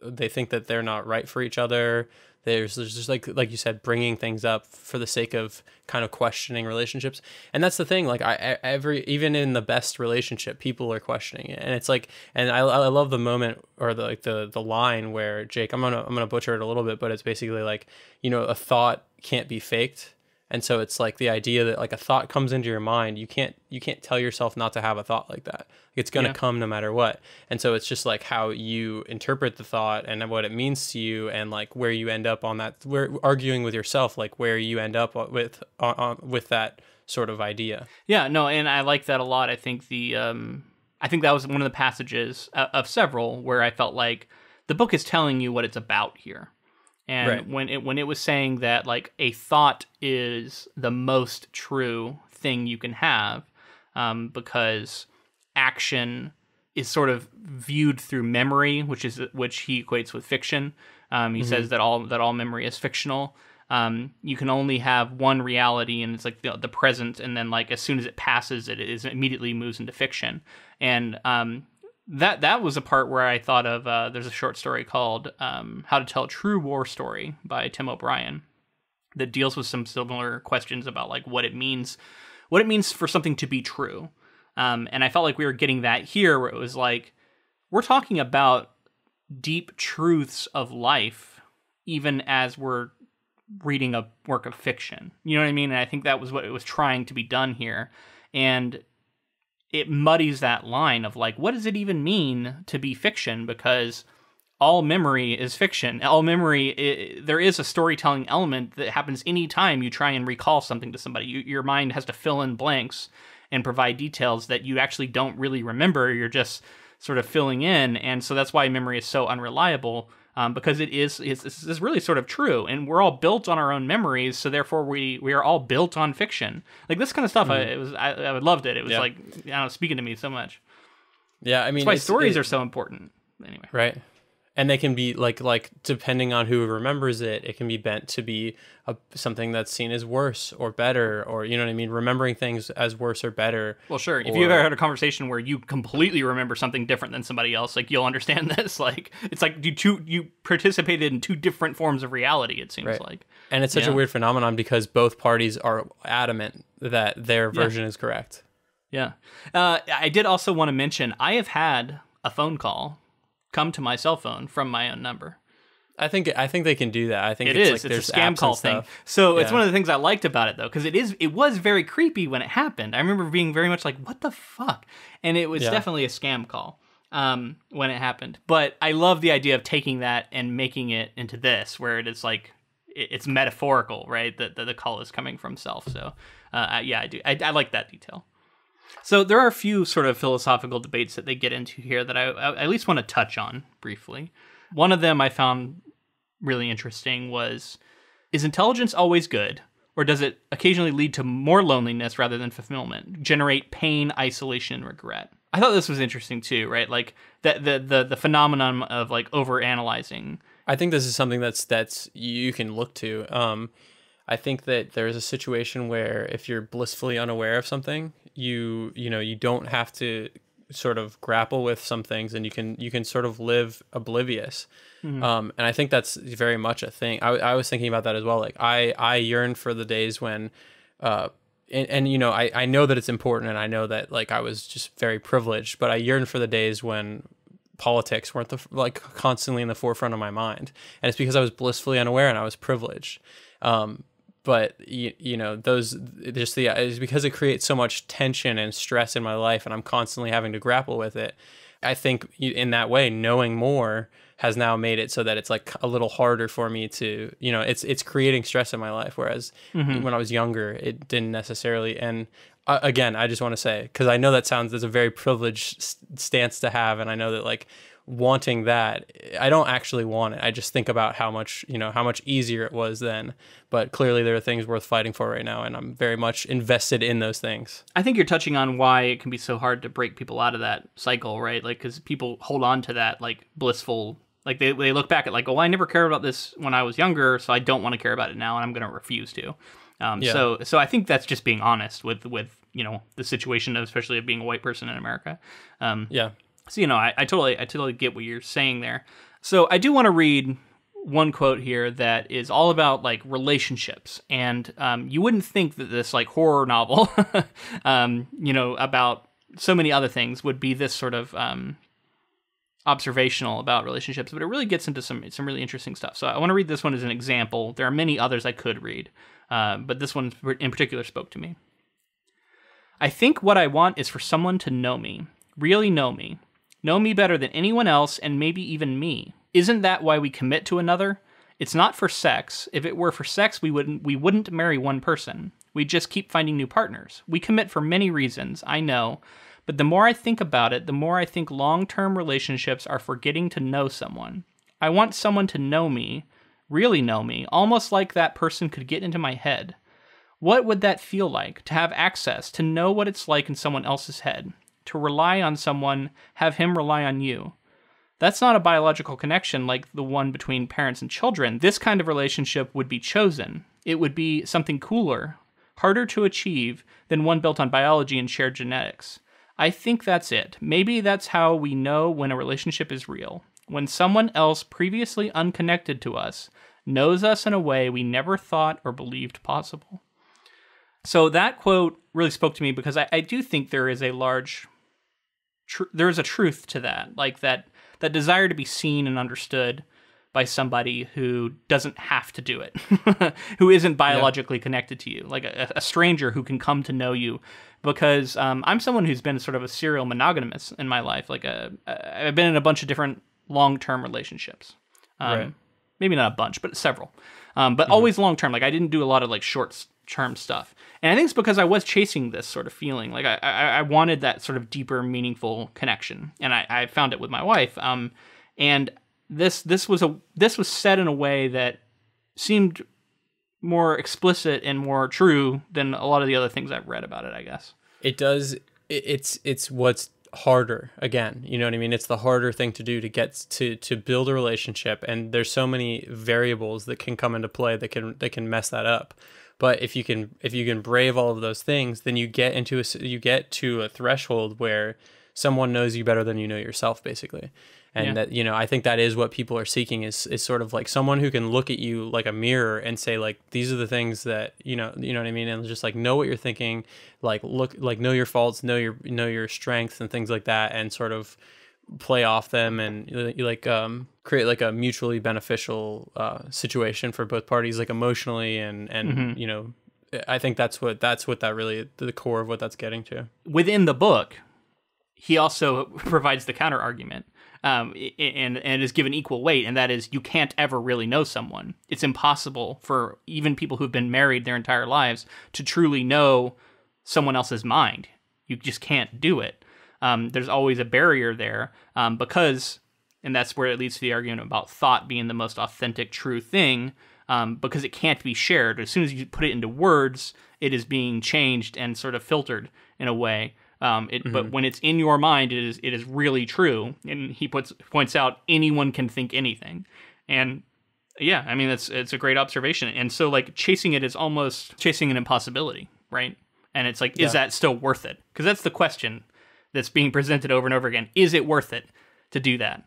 Speaker 1: they think that they're not right for each other. There's, there's just like like you said, bringing things up for the sake of kind of questioning relationships, and that's the thing. Like I every even in the best relationship, people are questioning it, and it's like, and I, I love the moment or the like the the line where Jake, I'm gonna I'm gonna butcher it a little bit, but it's basically like you know a thought can't be faked, and so it's like the idea that like a thought comes into your mind, you can't you can't tell yourself not to have a thought like that. It's gonna
Speaker 2: Yeah.
Speaker 1: come no matter what. And so it's just like how you interpret the thought and what it means to you and like where you end up on that where arguing with yourself, like where you end up with on, on with that sort of idea.
Speaker 2: Yeah, no, and I like that a lot. I think the um I think that was one of the passages uh, of several where I felt like the book is telling you what it's about here. And
Speaker 1: Right.
Speaker 2: when it when it was saying that like a thought is the most true thing you can have, um, because action is sort of viewed through memory, which is which he equates with fiction. Um, he says that all that all memory is fictional. Um, you can only have one reality, and it's like the, the present, and then like as soon as it passes, it is immediately moves into fiction. And um, that that was a part where I thought of. Uh, there's a short story called um, "How to Tell a True War Story" by Tim O'Brien that deals with some similar questions about like what it means, what it means for something to be true. Um, and I felt like we were getting that here, where it was like we're talking about deep truths of life, even as we're reading a work of fiction. You know what I mean? And I think that was what it was trying to be done here. And it muddies that line of like, what does it even mean to be fiction? Because all memory is fiction. All memory, i there is a storytelling element that happens anytime you try and recall something to somebody. You, your mind has to fill in blanks and provide details that you actually don't really remember. You're just sort of filling in, and so that's why memory is so unreliable. Um, because it is it's, it's it's really sort of true, and we're all built on our own memories, so therefore we we are all built on fiction. Like this kind of stuff, I, it was I, I loved it. It was
Speaker 1: Yeah.
Speaker 2: like I don't know, speaking to me so much.
Speaker 1: Yeah, I mean,
Speaker 2: That's why stories
Speaker 1: it-
Speaker 2: are so important. Anyway,
Speaker 1: right and they can be like like depending on who remembers it it can be bent to be a, something that's seen as worse or better or you know what i mean remembering things as worse or better
Speaker 2: Well, sure. If you've ever had a conversation where you completely remember something different than somebody else, like you'll understand this. Like it's like you two you participated in two different forms of reality. It seems
Speaker 1: Right.
Speaker 2: like.
Speaker 1: and it's such
Speaker 2: Yeah.
Speaker 1: a weird phenomenon because both parties are adamant that their version is correct
Speaker 2: Yeah. Uh, I did also want to mention I have had a phone call come to my cell phone from my own number.
Speaker 1: i think i think they can do that i think
Speaker 2: It
Speaker 1: it's
Speaker 2: is.
Speaker 1: like
Speaker 2: it's a scam call thing. So it's one of the things I liked about it though, because it is it was very creepy when it happened. I remember being very much like, "What the fuck?" And it was
Speaker 1: Yeah.
Speaker 2: definitely a scam call um, when it happened. But I love the idea of taking that and making it into this, where it is like it- it's metaphorical, right? That that the call is coming from self. So uh, yeah, I do. I, I like that detail. So there are a few sort of philosophical debates that they get into here that I, I at least want to touch on briefly. One of them I found really interesting was is intelligence always good or does it occasionally lead to more loneliness rather than fulfillment generate pain isolation regret i thought this was interesting too right like that the the, the phenomenon of like over analyzing
Speaker 1: I think this is something that's that's you can look to. Um, I think that there is a situation where if you're blissfully unaware of something, you you know you don't have to sort of grapple with some things, and you can you can sort of live oblivious. Um, and I think that's very much a thing. I, I was thinking about that as well. Like I I yearn for the days when. Uh, and, and you know I, I know that it's important and i know that like i was just very privileged but i yearn for the days when politics weren't the like constantly in the forefront of my mind and it's because i was blissfully unaware and i was privileged um but you, you know those just the it's because it creates so much tension and stress in my life and i'm constantly having to grapple with it i think in that way knowing more has now made it so that it's like a little harder for me to you know it's it's creating stress in my life whereas when i was younger it didn't necessarily and uh, again i just want to say because i know that sounds as a very privileged s- stance to have and i know that like wanting that i don't actually want it. I just think about how much you know how much easier it was then. But clearly there are things worth fighting for right now and i'm very much invested in those things.
Speaker 2: I think you're touching on why it can be so hard to break people out of that cycle right? Like because people hold on to that like blissful like they, they look back at like oh i never cared about this when i was younger so i don't want to care about it now and i'm going to refuse to. Um,
Speaker 1: Yeah.
Speaker 2: so so i think that's just being honest with with you know the situation especially of being a white person in america. Um,
Speaker 1: yeah
Speaker 2: so you know, I, I totally I totally get what you're saying there. So I do want to read one quote here that is all about like relationships, and um, you wouldn't think that this like horror novel, um, you know, about so many other things would be this sort of um, observational about relationships, but it really gets into some some really interesting stuff. So I want to read this one as an example. There are many others I could read, uh, but this one in particular spoke to me. I think what I want is for someone to know me, really know me, know me better than anyone else and maybe even me. Isn't that why we commit to another? It's not for sex. If it were for sex, we wouldn't we wouldn't marry one person. We'd just keep finding new partners. We commit for many reasons, I know, but the more I think about it, the more I think long-term relationships are for getting to know someone. I want someone to know me, really know me, almost like that person could get into my head. What would that feel like to have access, to know what it's like in someone else's head, to rely on someone, have him rely on you? That's not a biological connection like the one between parents and children. This kind of relationship would be chosen. It would be something cooler, harder to achieve than one built on biology and shared genetics. I think that's it. Maybe that's how we know when a relationship is real. When someone else previously unconnected to us knows us in a way we never thought or believed possible. So that quote really spoke to me because I, I do think there is a large, tr- there is a truth to that, like that that desire to be seen and understood by somebody who doesn't have to do it, who isn't biologically yeah. connected to you, like a, a, stranger who can come to know you. Because um, I'm someone who's been sort of a serial monogamous in my life. Like a, a I've been in a bunch of different long term relationships. Um, right. Maybe not a bunch, but several. Um, but mm-hmm. always long term. Like I didn't do a lot of like short term stuff. And I think it's because I was chasing this sort of feeling. Like I, I, I wanted that sort of deeper, meaningful connection, and I, I found it with my wife. Um, and this this was a this was said in a way that seemed more explicit and more true than a lot of the other things I've read about it. I guess
Speaker 1: it does. It's it's what's harder again you know what i mean it's the harder thing to do to get to to build a relationship and there's so many variables that can come into play that can that can mess that up but if you can if you can brave all of those things then you get into a you get to a threshold where someone knows you better than you know yourself basically and yeah. that you know i think that is what people are seeking is is sort of like someone who can look at you like a mirror and say like these are the things that you know you know what i mean and just like know what you're thinking like look like know your faults know your know your strengths and things like that and sort of play off them and you like um create like a mutually beneficial uh situation for both parties like emotionally and and mm-hmm. you know i think that's what that's what that really the core of what that's getting to
Speaker 2: within the book he also provides the counter argument um, and and is given equal weight, and that is you can't ever really know someone. It's impossible for even people who've been married their entire lives to truly know someone else's mind. You just can't do it. Um, there's always a barrier there um, because, and that's where it leads to the argument about thought being the most authentic, true thing. Um, because it can't be shared. As soon as you put it into words, it is being changed and sort of filtered in a way. Um, it, mm-hmm. But when it's in your mind, it is it is really true. And he puts points out anyone can think anything, and yeah, I mean that's it's a great observation. And so like chasing it is almost chasing an impossibility, right? And it's like, yeah. is that still worth it? Because that's the question that's being presented over and over again. Is it worth it to do that?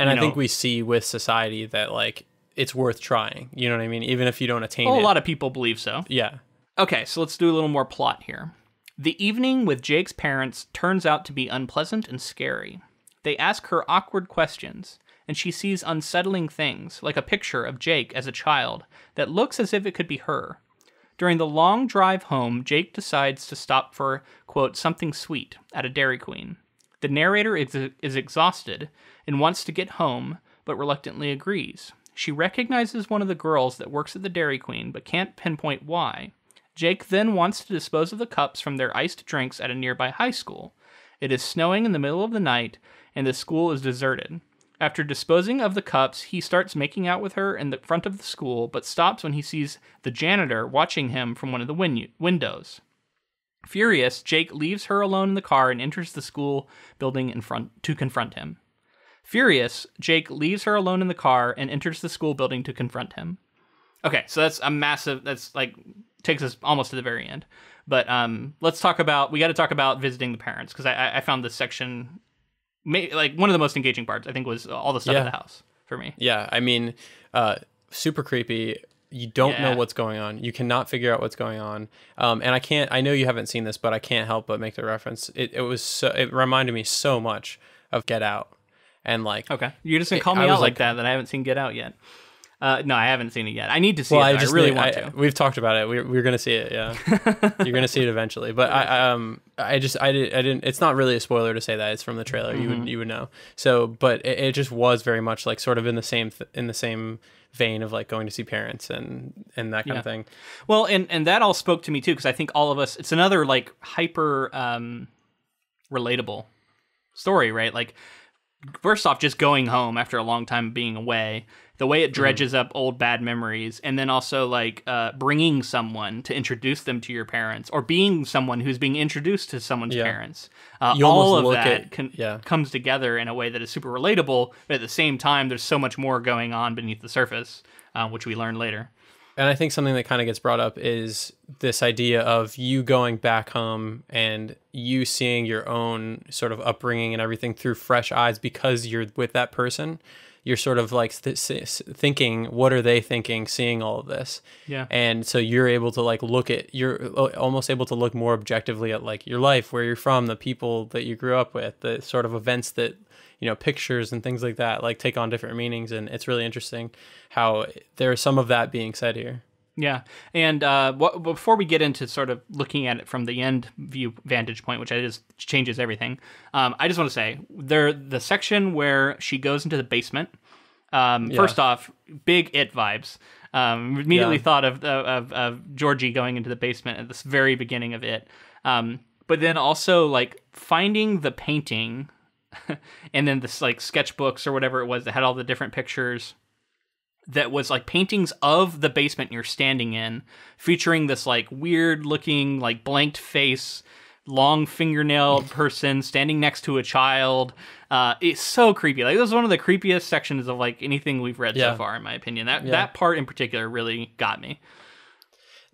Speaker 1: And I know, think we see with society that like it's worth trying. You know what I mean? Even if you don't attain
Speaker 2: well,
Speaker 1: it.
Speaker 2: A lot of people believe so.
Speaker 1: Yeah.
Speaker 2: Okay, so let's do a little more plot here. The evening with Jake's parents turns out to be unpleasant and scary. They ask her awkward questions, and she sees unsettling things, like a picture of Jake as a child that looks as if it could be her. During the long drive home, Jake decides to stop for, quote, something sweet at a Dairy Queen. The narrator is, is exhausted and wants to get home, but reluctantly agrees. She recognizes one of the girls that works at the Dairy Queen, but can't pinpoint why. Jake then wants to dispose of the cups from their iced drinks at a nearby high school. It is snowing in the middle of the night, and the school is deserted. After disposing of the cups, he starts making out with her in the front of the school, but stops when he sees the janitor watching him from one of the win- windows. Furious, Jake leaves her alone in the car and enters the school building in front to confront him. Furious, Jake leaves her alone in the car and enters the school building to confront him. Okay, so that's a massive that's like takes us almost to the very end. But um, let's talk about we got to talk about visiting the parents because I, I found this section may, like one of the most engaging parts. I think was all the stuff yeah. in the house for me.
Speaker 1: Yeah, I mean, uh, super creepy. You don't yeah. know what's going on. You cannot figure out what's going on. Um, and I can't. I know you haven't seen this, but I can't help but make the reference. It, it was so. It reminded me so much of Get Out, and like
Speaker 2: okay, you're just gonna call me out like, like that that I haven't seen Get Out yet. Uh, no, I haven't seen it yet. I need to see well, it. I, just I really want I,
Speaker 1: to. We've talked about it. We're, we're gonna see it. Yeah, you're gonna see it eventually. But I um I just I, did, I didn't. It's not really a spoiler to say that it's from the trailer. Mm-hmm. You would mm-hmm. you would know. So, but it, it, just was very much like sort of in the same th- in the same vein of like going to see parents and and that kind yeah. of thing.
Speaker 2: Well, and and that all spoke to me too because I think all of us. It's another like hyper um relatable story, right? Like first off just going home after a long time being away the way it dredges up old bad memories and then also like uh, bringing someone to introduce them to your parents or being someone who's being introduced to someone's
Speaker 1: Yeah.
Speaker 2: parents uh, all of that
Speaker 1: at-
Speaker 2: con-
Speaker 1: yeah.
Speaker 2: comes together in a way that is super relatable but at the same time there's so much more going on beneath the surface uh, which we learn later
Speaker 1: And I think something that kind of gets brought up is this idea of you going back home and you seeing your own sort of upbringing and everything through fresh eyes because you're with that person. You're sort of like th- s- thinking, what are they thinking, seeing all of this?
Speaker 2: Yeah.
Speaker 1: And so you're able to like look at, you're uh, almost able to look more objectively at like your life, where you're from, the people that you grew up with, the sort of events that, you know, pictures and things like that, like take on different meanings. And it's really interesting how there's some of that being said here.
Speaker 2: Yeah, and uh, before we get into sort of looking at IT from the end view vantage point, which I just changes everything, um, I just want to say there the section where she goes into the basement. Um, First off, big it vibes. Um, immediately
Speaker 1: Yeah.
Speaker 2: thought of, of of Georgie going into the basement at this very beginning of it. Um, but then also like finding the painting, and then this like sketchbooks or whatever it was that had all the different pictures that was like paintings of the basement you're standing in, featuring this like weird looking, like blanked face, long fingernailed person standing next to a child. Uh, it's so creepy. Like this is one of the creepiest sections of like anything we've read
Speaker 1: Yeah.
Speaker 2: so far, in my opinion. That that part in particular really got me.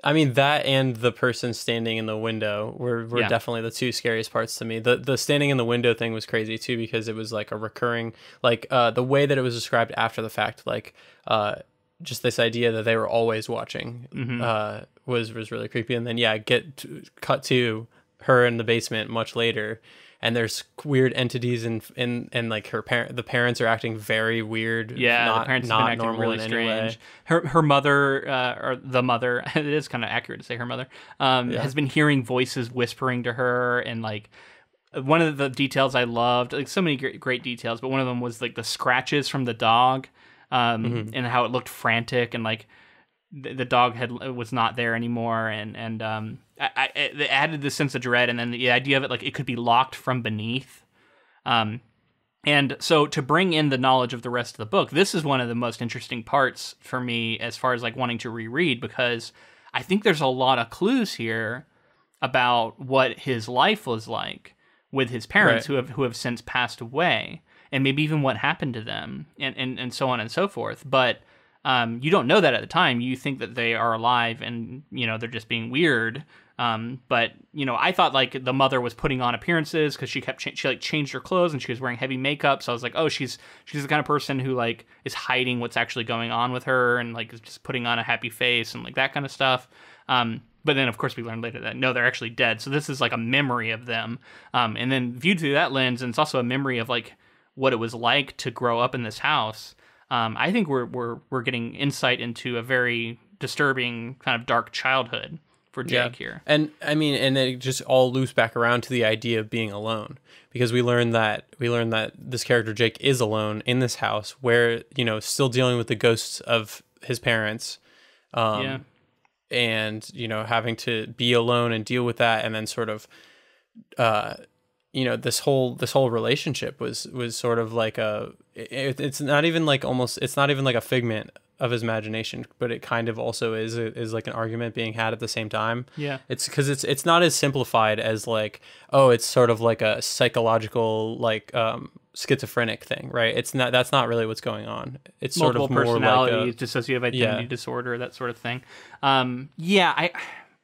Speaker 1: I mean that and the person standing in the window were, were
Speaker 2: Yeah.
Speaker 1: definitely the two scariest parts to me. The the standing in the window thing was crazy too because it was like a recurring like uh the way that it was described after the fact like uh just this idea that they were always watching
Speaker 2: Mm-hmm.
Speaker 1: uh was was really creepy and then yeah get to, cut to her in the basement much later and there's weird entities and and and like her parent the parents are acting very weird
Speaker 2: Yeah,
Speaker 1: not,
Speaker 2: the parents
Speaker 1: not
Speaker 2: have been acting
Speaker 1: normal
Speaker 2: really
Speaker 1: in any way.
Speaker 2: strange. Her her mother uh, or the mother, it is kind of accurate to say her mother, um, has been hearing voices whispering to her and like one of the details I loved, like so many great, great details, but one of them was like the scratches from the dog, um,
Speaker 1: Mm-hmm.
Speaker 2: and how it looked frantic and like the, the dog had was not there anymore, and and um, I, I, it added the sense of dread, and then the idea of it like it could be locked from beneath. Um, and so to bring in the knowledge of the rest of the book, this is one of the most interesting parts for me as far as like wanting to reread because I think there's a lot of clues here about what his life was like with his parents
Speaker 1: Right.
Speaker 2: who have who have since passed away and maybe even what happened to them and and, and so on and so forth. But um, you don't know that at the time. You think that they are alive and you know they're just being weird. Um, but you know, I thought like the mother was putting on appearances because she kept cha- she like changed her clothes and she was wearing heavy makeup. So I was like, oh, she's she's the kind of person who like is hiding what's actually going on with her and like is just putting on a happy face and like that kind of stuff. Um, but then of course we learned later that no, they're actually dead. So this is like a memory of them. Um, and then viewed through that lens, and it's also a memory of like what it was like to grow up in this house. Um, I think we're we're we're getting insight into a very disturbing kind of dark childhood for Jake here.
Speaker 1: And I mean, and it just all loops back around to the idea of being alone because we learned that we learned that this character Jake is alone in this house where you know still dealing with the ghosts of his parents, um,
Speaker 2: yeah.
Speaker 1: and you know having to be alone and deal with that, and then sort of, uh, you know, this whole this whole relationship was was sort of like a it, it's not even like almost it's not even like a figment of his imagination, but it kind of also is is like an argument being had at the same time.
Speaker 2: Yeah.
Speaker 1: It's because it's it's not as simplified as like oh it's sort of like a psychological like um schizophrenic thing right it's not that's not really what's going on it's
Speaker 2: multiple
Speaker 1: sort of more
Speaker 2: personality,
Speaker 1: like a,
Speaker 2: dissociative identity
Speaker 1: Yeah.
Speaker 2: disorder, that sort of thing. Um, yeah, I,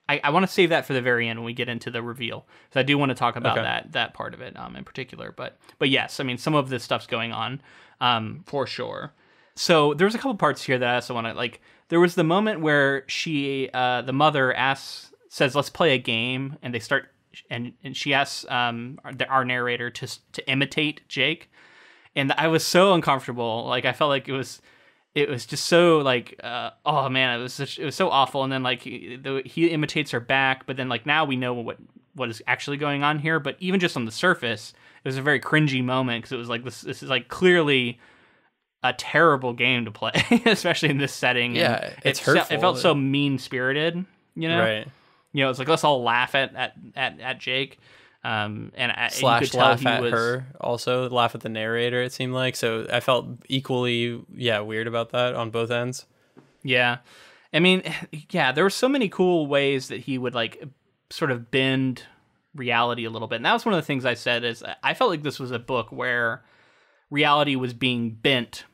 Speaker 2: I, I want to save that for the very end when we get into the reveal, because I do want to talk about
Speaker 1: Okay.
Speaker 2: that that part of it um, in particular. But but yes, I mean some of this stuff's going on um, for sure. So there's a couple parts here that I also want to like. There was the moment where she, uh, the mother asks, says, "Let's play a game," and they start. And, and she asks um, our, our narrator to to imitate Jake, and I was so uncomfortable. Like I felt like it was, it was just so like, uh, oh man, it was such, it was so awful. And then like he, the, he imitates her back, but then like now we know what what is actually going on here. But even just on the surface, it was a very cringy moment because it was like this. This is like clearly a terrible game to play, especially in this setting. And
Speaker 1: Yeah, it's
Speaker 2: it, fe- It felt so mean spirited. You know,
Speaker 1: right
Speaker 2: you know, it's like let's all laugh at at at, at Jake. Um, and I,
Speaker 1: slash
Speaker 2: you could tell
Speaker 1: laugh
Speaker 2: he
Speaker 1: at
Speaker 2: was,
Speaker 1: her also laugh at the narrator it seemed like so i felt equally yeah weird about that on both ends
Speaker 2: Yeah. I mean, yeah, there were so many cool ways that he would like sort of bend reality a little bit. And that was one of the things I said is I felt like this was a book where reality was being bent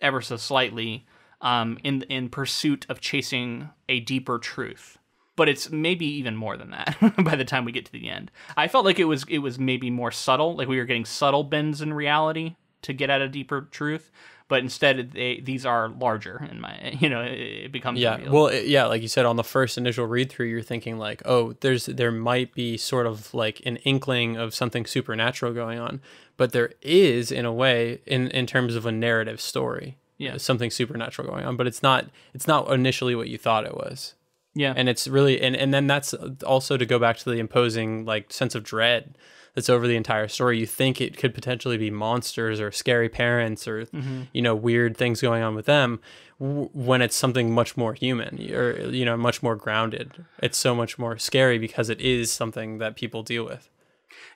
Speaker 2: ever so slightly um, in in pursuit of chasing a deeper truth. But it's maybe even more than that by the time we get to the end. I felt like it was it was maybe more subtle, like we were getting subtle bends in reality to get at a deeper truth. But instead, they, these are larger in my, you know, it, becomes
Speaker 1: yeah
Speaker 2: real.
Speaker 1: well it- yeah like you said on the first initial read through you're thinking like oh there's there might be sort of like an inkling of something supernatural going on but there is in a way in in terms of a narrative story
Speaker 2: Yeah.
Speaker 1: something supernatural going on but it's not it's not initially what you thought it was
Speaker 2: yeah,
Speaker 1: and it's really and, and then that's also to go back to the imposing like sense of dread that's over the entire story. You think it could potentially be monsters or scary parents or you know weird things going on with them w- when it's something much more human or you know much more grounded. It's so much more scary because it is something that people deal with.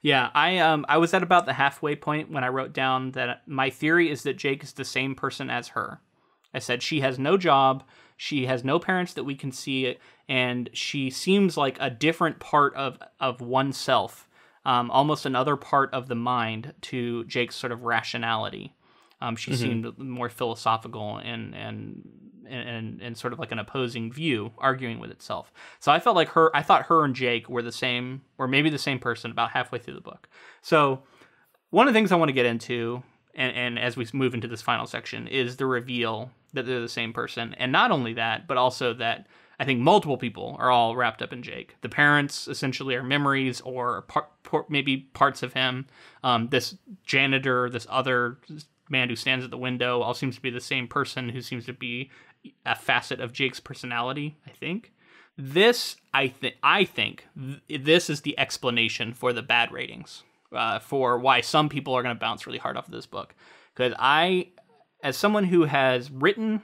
Speaker 2: Yeah, I um I was at about the halfway point when I wrote down that my theory is that Jake is the same person as her. I said she has no job, she has no parents that we can see, and she seems like a different part of of oneself, um, almost another part of the mind to Jake's sort of rationality. Um, she seemed more philosophical and and and and sort of like an opposing view, arguing with itself. So I felt like her. I thought her and Jake were the same, or maybe the same person, about halfway through the book. So one of the things I want to get into, and, and as we move into this final section, is the reveal that they're the same person, and not only that, but also that I think multiple people are all wrapped up in Jake. The parents essentially are memories or par- par- maybe parts of him. Um, this janitor, this other man who stands at the window, all seems to be the same person who seems to be a facet of Jake's personality. I think this, I think, I think th- this is the explanation for the bad ratings, uh, for why some people are going to bounce really hard off of this book. Because I, as someone who has written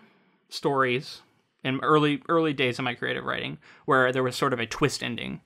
Speaker 2: stories in early early days of my creative writing where there was sort of a twist ending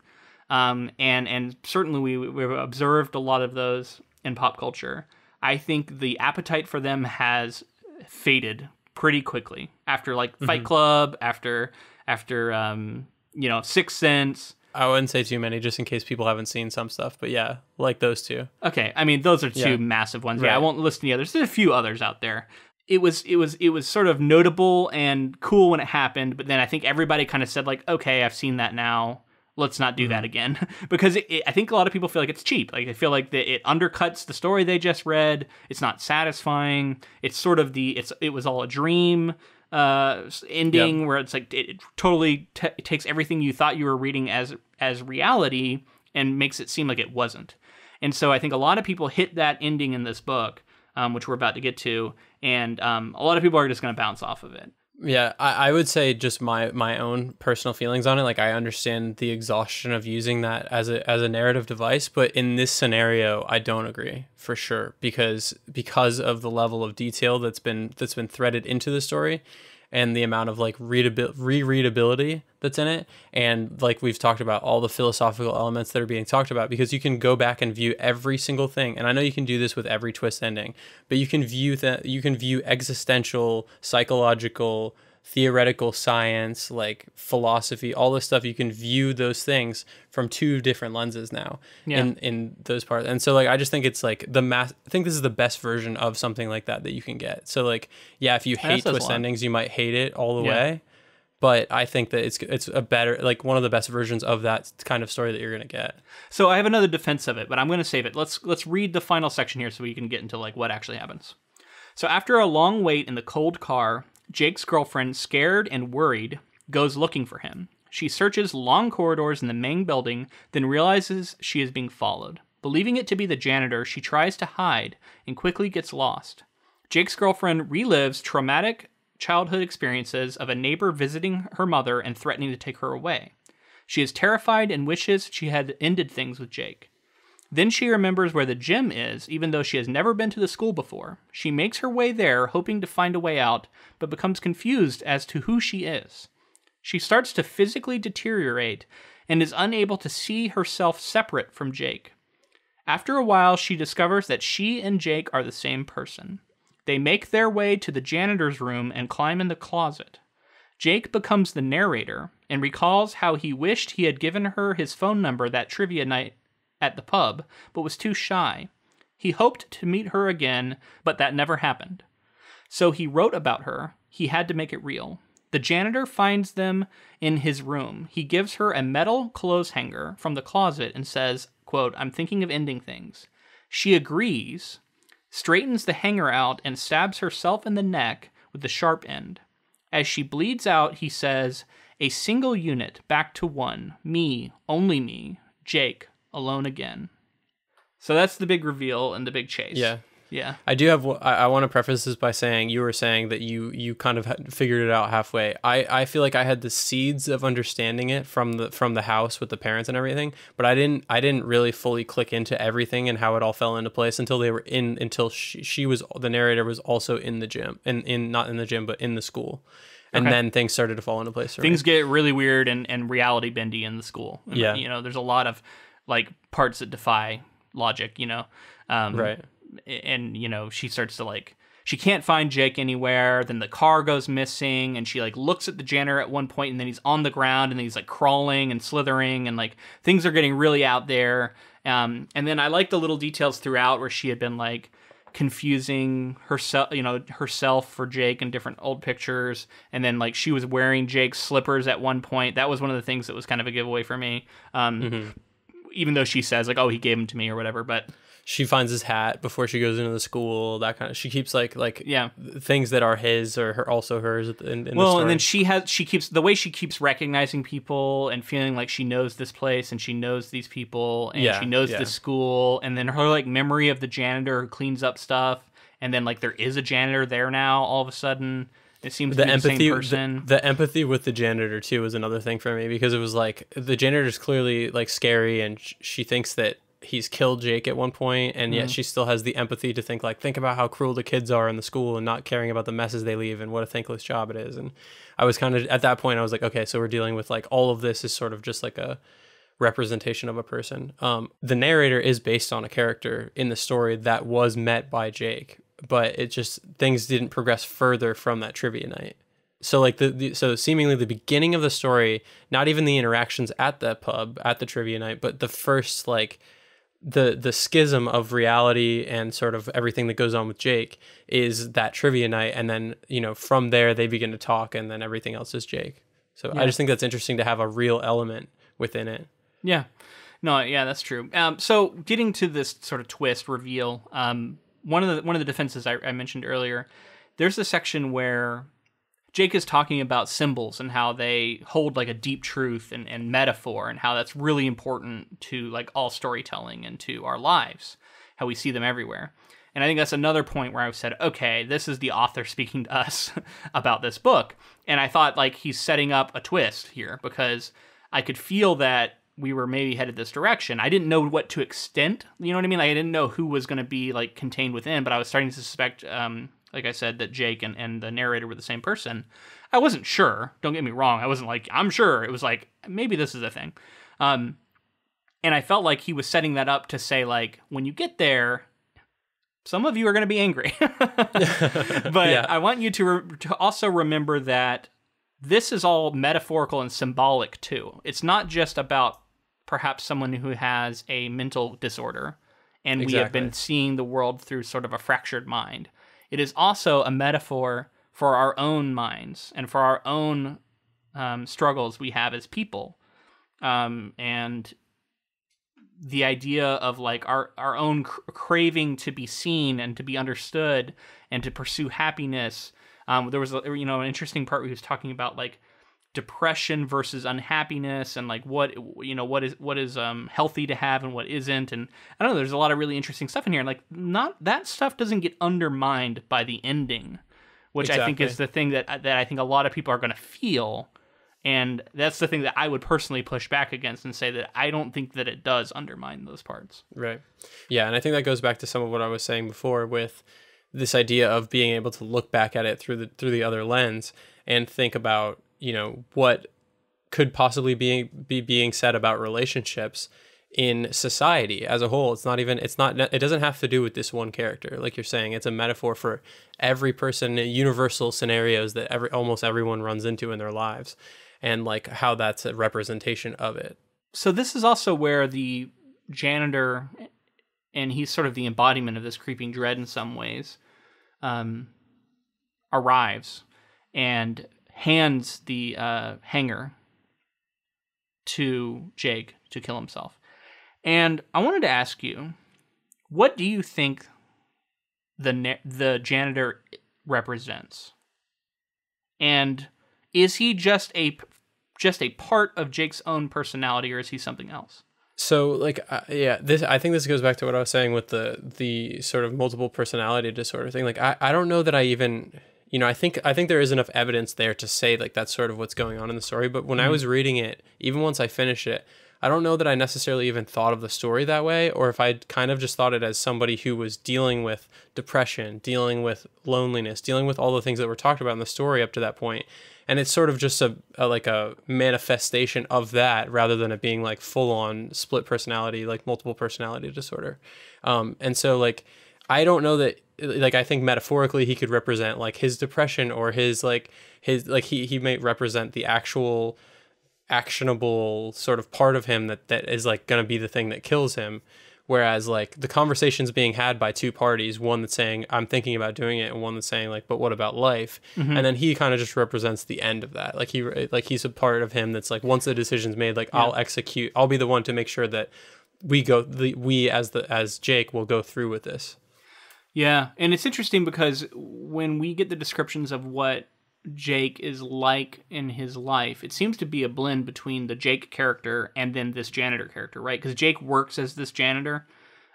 Speaker 2: um, and and certainly we we've observed a lot of those in pop culture i think the appetite for them has faded pretty quickly after like fight club after after um, you know sixth sense
Speaker 1: i wouldn't say too many just in case people haven't seen some stuff but yeah like those two
Speaker 2: Okay, I mean those are two
Speaker 1: Yeah.
Speaker 2: massive ones. Yeah, I won't list any others. There's a few others out there. It was it was it was sort of notable and cool when it happened, but then I think everybody kind of said like, okay, I've seen that now. Let's not do that again because it, it- I think a lot of people feel like it's cheap. Like they feel like that it undercuts the story they just read. It's not satisfying. It's sort of the it's it was all a dream uh ending where it's like it, it totally t- takes everything you thought you were reading as as reality and makes it seem like it wasn't. And so I think a lot of people hit that ending in this book, um, which we're about to get to, and um, a lot of people are just going to bounce off of it.
Speaker 1: Yeah, I, I would say just my my own personal feelings on it. Like I understand the exhaustion of using that as a as a narrative device, but in this scenario, I don't agree for sure because because of the level of detail that's been that's been threaded into the story, and the amount of like readabil- rereadability that's in it, and like we've talked about all the philosophical elements that are being talked about. Because you can go back and view every single thing, and I know you can do this with every twist ending, but you can view that you can view existential, psychological theoretical science, like philosophy, all this stuff, you can view those things from two different lenses now
Speaker 2: Yeah.
Speaker 1: in, in those parts. And so like I just think it's like the mass I think this is the best version of something like that that you can get. So like yeah, if you hate twist endings, you might hate it all the
Speaker 2: Yeah.
Speaker 1: way. But I think that it's it's a better like one of the best versions of that kind of story that you're gonna get.
Speaker 2: So I have another defense of it, but I'm going to save it. Let's let's read the final section here so we can get into like what actually happens. So after a long wait in the cold car, Jake's girlfriend, scared and worried, goes looking for him. She searches long corridors in the main building, then realizes she is being followed. Believing it to be the janitor, she tries to hide and quickly gets lost. Jake's girlfriend relives traumatic childhood experiences of a neighbor visiting her mother and threatening to take her away. She is terrified and wishes she had ended things with Jake. Then she remembers where the gym is, even though she has never been to the school before. She makes her way there, hoping to find a way out, but becomes confused as to who she is. She starts to physically deteriorate and is unable to see herself separate from Jake. After a while, she discovers that she and Jake are the same person. They make their way to the janitor's room and climb in the closet. Jake becomes the narrator and recalls how he wished he had given her his phone number that trivia night at the pub, but was too shy. He hoped to meet her again, but that never happened. So he wrote about her. He had to make it real. The janitor finds them in his room. He gives her a metal clothes hanger from the closet and says, quote, I'm thinking of ending things. She agrees, straightens the hanger out, and stabs herself in the neck with the sharp end. As she bleeds out, he says, A single unit, back to one. Me, only me. Jake, alone again. So that's the big reveal and the big chase.
Speaker 1: Yeah.
Speaker 2: Yeah.
Speaker 1: I do have. I, I want to preface this by saying you were saying that you you kind of had figured it out halfway. I, I feel like I had the seeds of understanding it from the from the house with the parents and everything, but I didn't I didn't really fully click into everything and how it all fell into place until they were in until she, she was the narrator was also in the gym and in, in not in the gym but in the school, and
Speaker 2: Okay.
Speaker 1: then things started to fall into place. Me.
Speaker 2: Things get really weird and, and reality bendy in the school. And,
Speaker 1: Yeah.
Speaker 2: You know, there's a lot of like parts that defy logic, you know. Um,
Speaker 1: right.
Speaker 2: and you know she starts to like she can't find Jake anywhere. Then the car goes missing, and she like looks at the janitor at one point, and then he's on the ground, and then he's like crawling and slithering, and like things are getting really out there. Um, and then I like the little details throughout where she had been like confusing herself, you know, herself for Jake in different old pictures, and then like she was wearing Jake's slippers at one point. That was one of the things that was kind of a giveaway for me. Um, Even though she says like, "Oh, he gave them to me" or whatever, but
Speaker 1: She finds his hat before she goes into the school. That kind of. She keeps like like
Speaker 2: yeah,
Speaker 1: things that are his or her also hers in, in the
Speaker 2: well
Speaker 1: story.
Speaker 2: and then she has she keeps the way she keeps recognizing people and feeling like she knows this place and she knows these people and
Speaker 1: Yeah,
Speaker 2: she knows
Speaker 1: yeah.
Speaker 2: the school and then her like memory of the janitor who cleans up stuff and then like there is a janitor there now all of a sudden it seems
Speaker 1: the
Speaker 2: to be
Speaker 1: empathy
Speaker 2: the
Speaker 1: the, the empathy with the janitor too was another thing for me because it was like the janitor's clearly like scary and sh- she thinks that he's killed Jake at one point and
Speaker 2: Mm-hmm.
Speaker 1: yet she still has the empathy to think like think about how cruel the kids are in the school and not caring about the messes they leave and what a thankless job it is and I was kind of at that point I was like okay so we're dealing with like all of this is sort of just like a representation of a person. Um, the narrator is based on a character in the story that was met by Jake, but it just things didn't progress further from that trivia night. So like the, the so seemingly the beginning of the story, not even the interactions at the pub at the trivia night, but the first like the the schism of reality and sort of everything that goes on with Jake is that trivia night and then you know from there they begin to talk and then everything else is Jake. So I just think that's interesting to have a real element within it.
Speaker 2: Yeah. No, yeah, that's true. Um, so getting to this sort of twist reveal, um, one of the one of the defenses I, I mentioned earlier, there's a section where Jake is talking about symbols and how they hold like a deep truth and, and metaphor and how that's really important to like all storytelling and to our lives, how we see them everywhere. And I think that's another point where I said, okay, this is the author speaking to us about this book. And I thought like he's setting up a twist here because I could feel that we were maybe headed this direction. I didn't know what to extent, you know what I mean? Like I didn't know who was going to be like contained within, but I was starting to suspect, um, like I said, that Jake and, and the narrator were the same person. I wasn't sure. Don't get me wrong. I wasn't like, I'm sure. It was like, maybe this is a thing. Um, and I felt like he was setting that up to say, like, when you get there, some of you are going to be angry. but
Speaker 1: Yeah.
Speaker 2: I want you to, re- to also remember that this is all metaphorical and symbolic too. It's not just about perhaps someone who has a mental disorder and we have been seeing the world through sort of a fractured mind. It is also a metaphor for our own minds and for our own um, struggles we have as people. Um, and the idea of like our our own cr- craving to be seen and to be understood and to pursue happiness. Um, there was a, you know an interesting part where he was talking about like depression versus unhappiness and like what you know what is what is um healthy to have and what isn't and I don't know there's a lot of really interesting stuff in here and like not that stuff doesn't get undermined by the ending which I think is the thing that that I think a lot of people are going to feel and that's the thing that I would personally push back against and say that I don't think that it does undermine those parts.
Speaker 1: Right. Yeah, and I think that goes back to some of what I was saying before with this idea of being able to look back at it through the through the other lens and think about, you know, what could possibly be be being said about relationships in society as a whole. It's not even it's not it doesn't have to do with this one character. Like you're saying, it's a metaphor for every person, universal scenarios that every almost everyone runs into in their lives, and like how that's a representation of it.
Speaker 2: So this is also where the janitor, and he's sort of the embodiment of this creeping dread in some ways, um, arrives and hands the uh, hanger to Jake to kill himself. And I wanted to ask you, what do you think the the janitor represents? And is he just a just a part of Jake's own personality, or is he something else?
Speaker 1: So, like, uh, yeah, this I think this goes back to what I was saying with the the sort of multiple personality disorder thing. Like, I, I don't know that I even you know, I think I think there is enough evidence there to say like that's sort of what's going on in the story. But when mm-hmm. I was reading it, even once I finished it, I don't know that I necessarily even thought of the story that way, or if I kind of just thought it as somebody who was dealing with depression, dealing with loneliness, dealing with all the things that were talked about in the story up to that point. And it's sort of just a, a like a manifestation of that rather than it being like full on split personality, like multiple personality disorder. Um, and so like I don't know that like I think metaphorically he could represent like his depression or his like his like he he may represent the actual actionable sort of part of him that that is like going to be the thing that kills him whereas like the conversations being had by two parties one that's saying i'm thinking about doing it and one that's saying like but what about life mm-hmm. and then he kind of just represents the end of that like he like he's a part of him that's like once the decision's made like yeah. i'll execute i'll be the one to make sure that we go the we as the as jake will go through with this
Speaker 2: yeah and it's interesting because when we get the descriptions of what Jake is like in his life. It seems to be a blend between the Jake character and then this janitor character, right? Because Jake works as this janitor.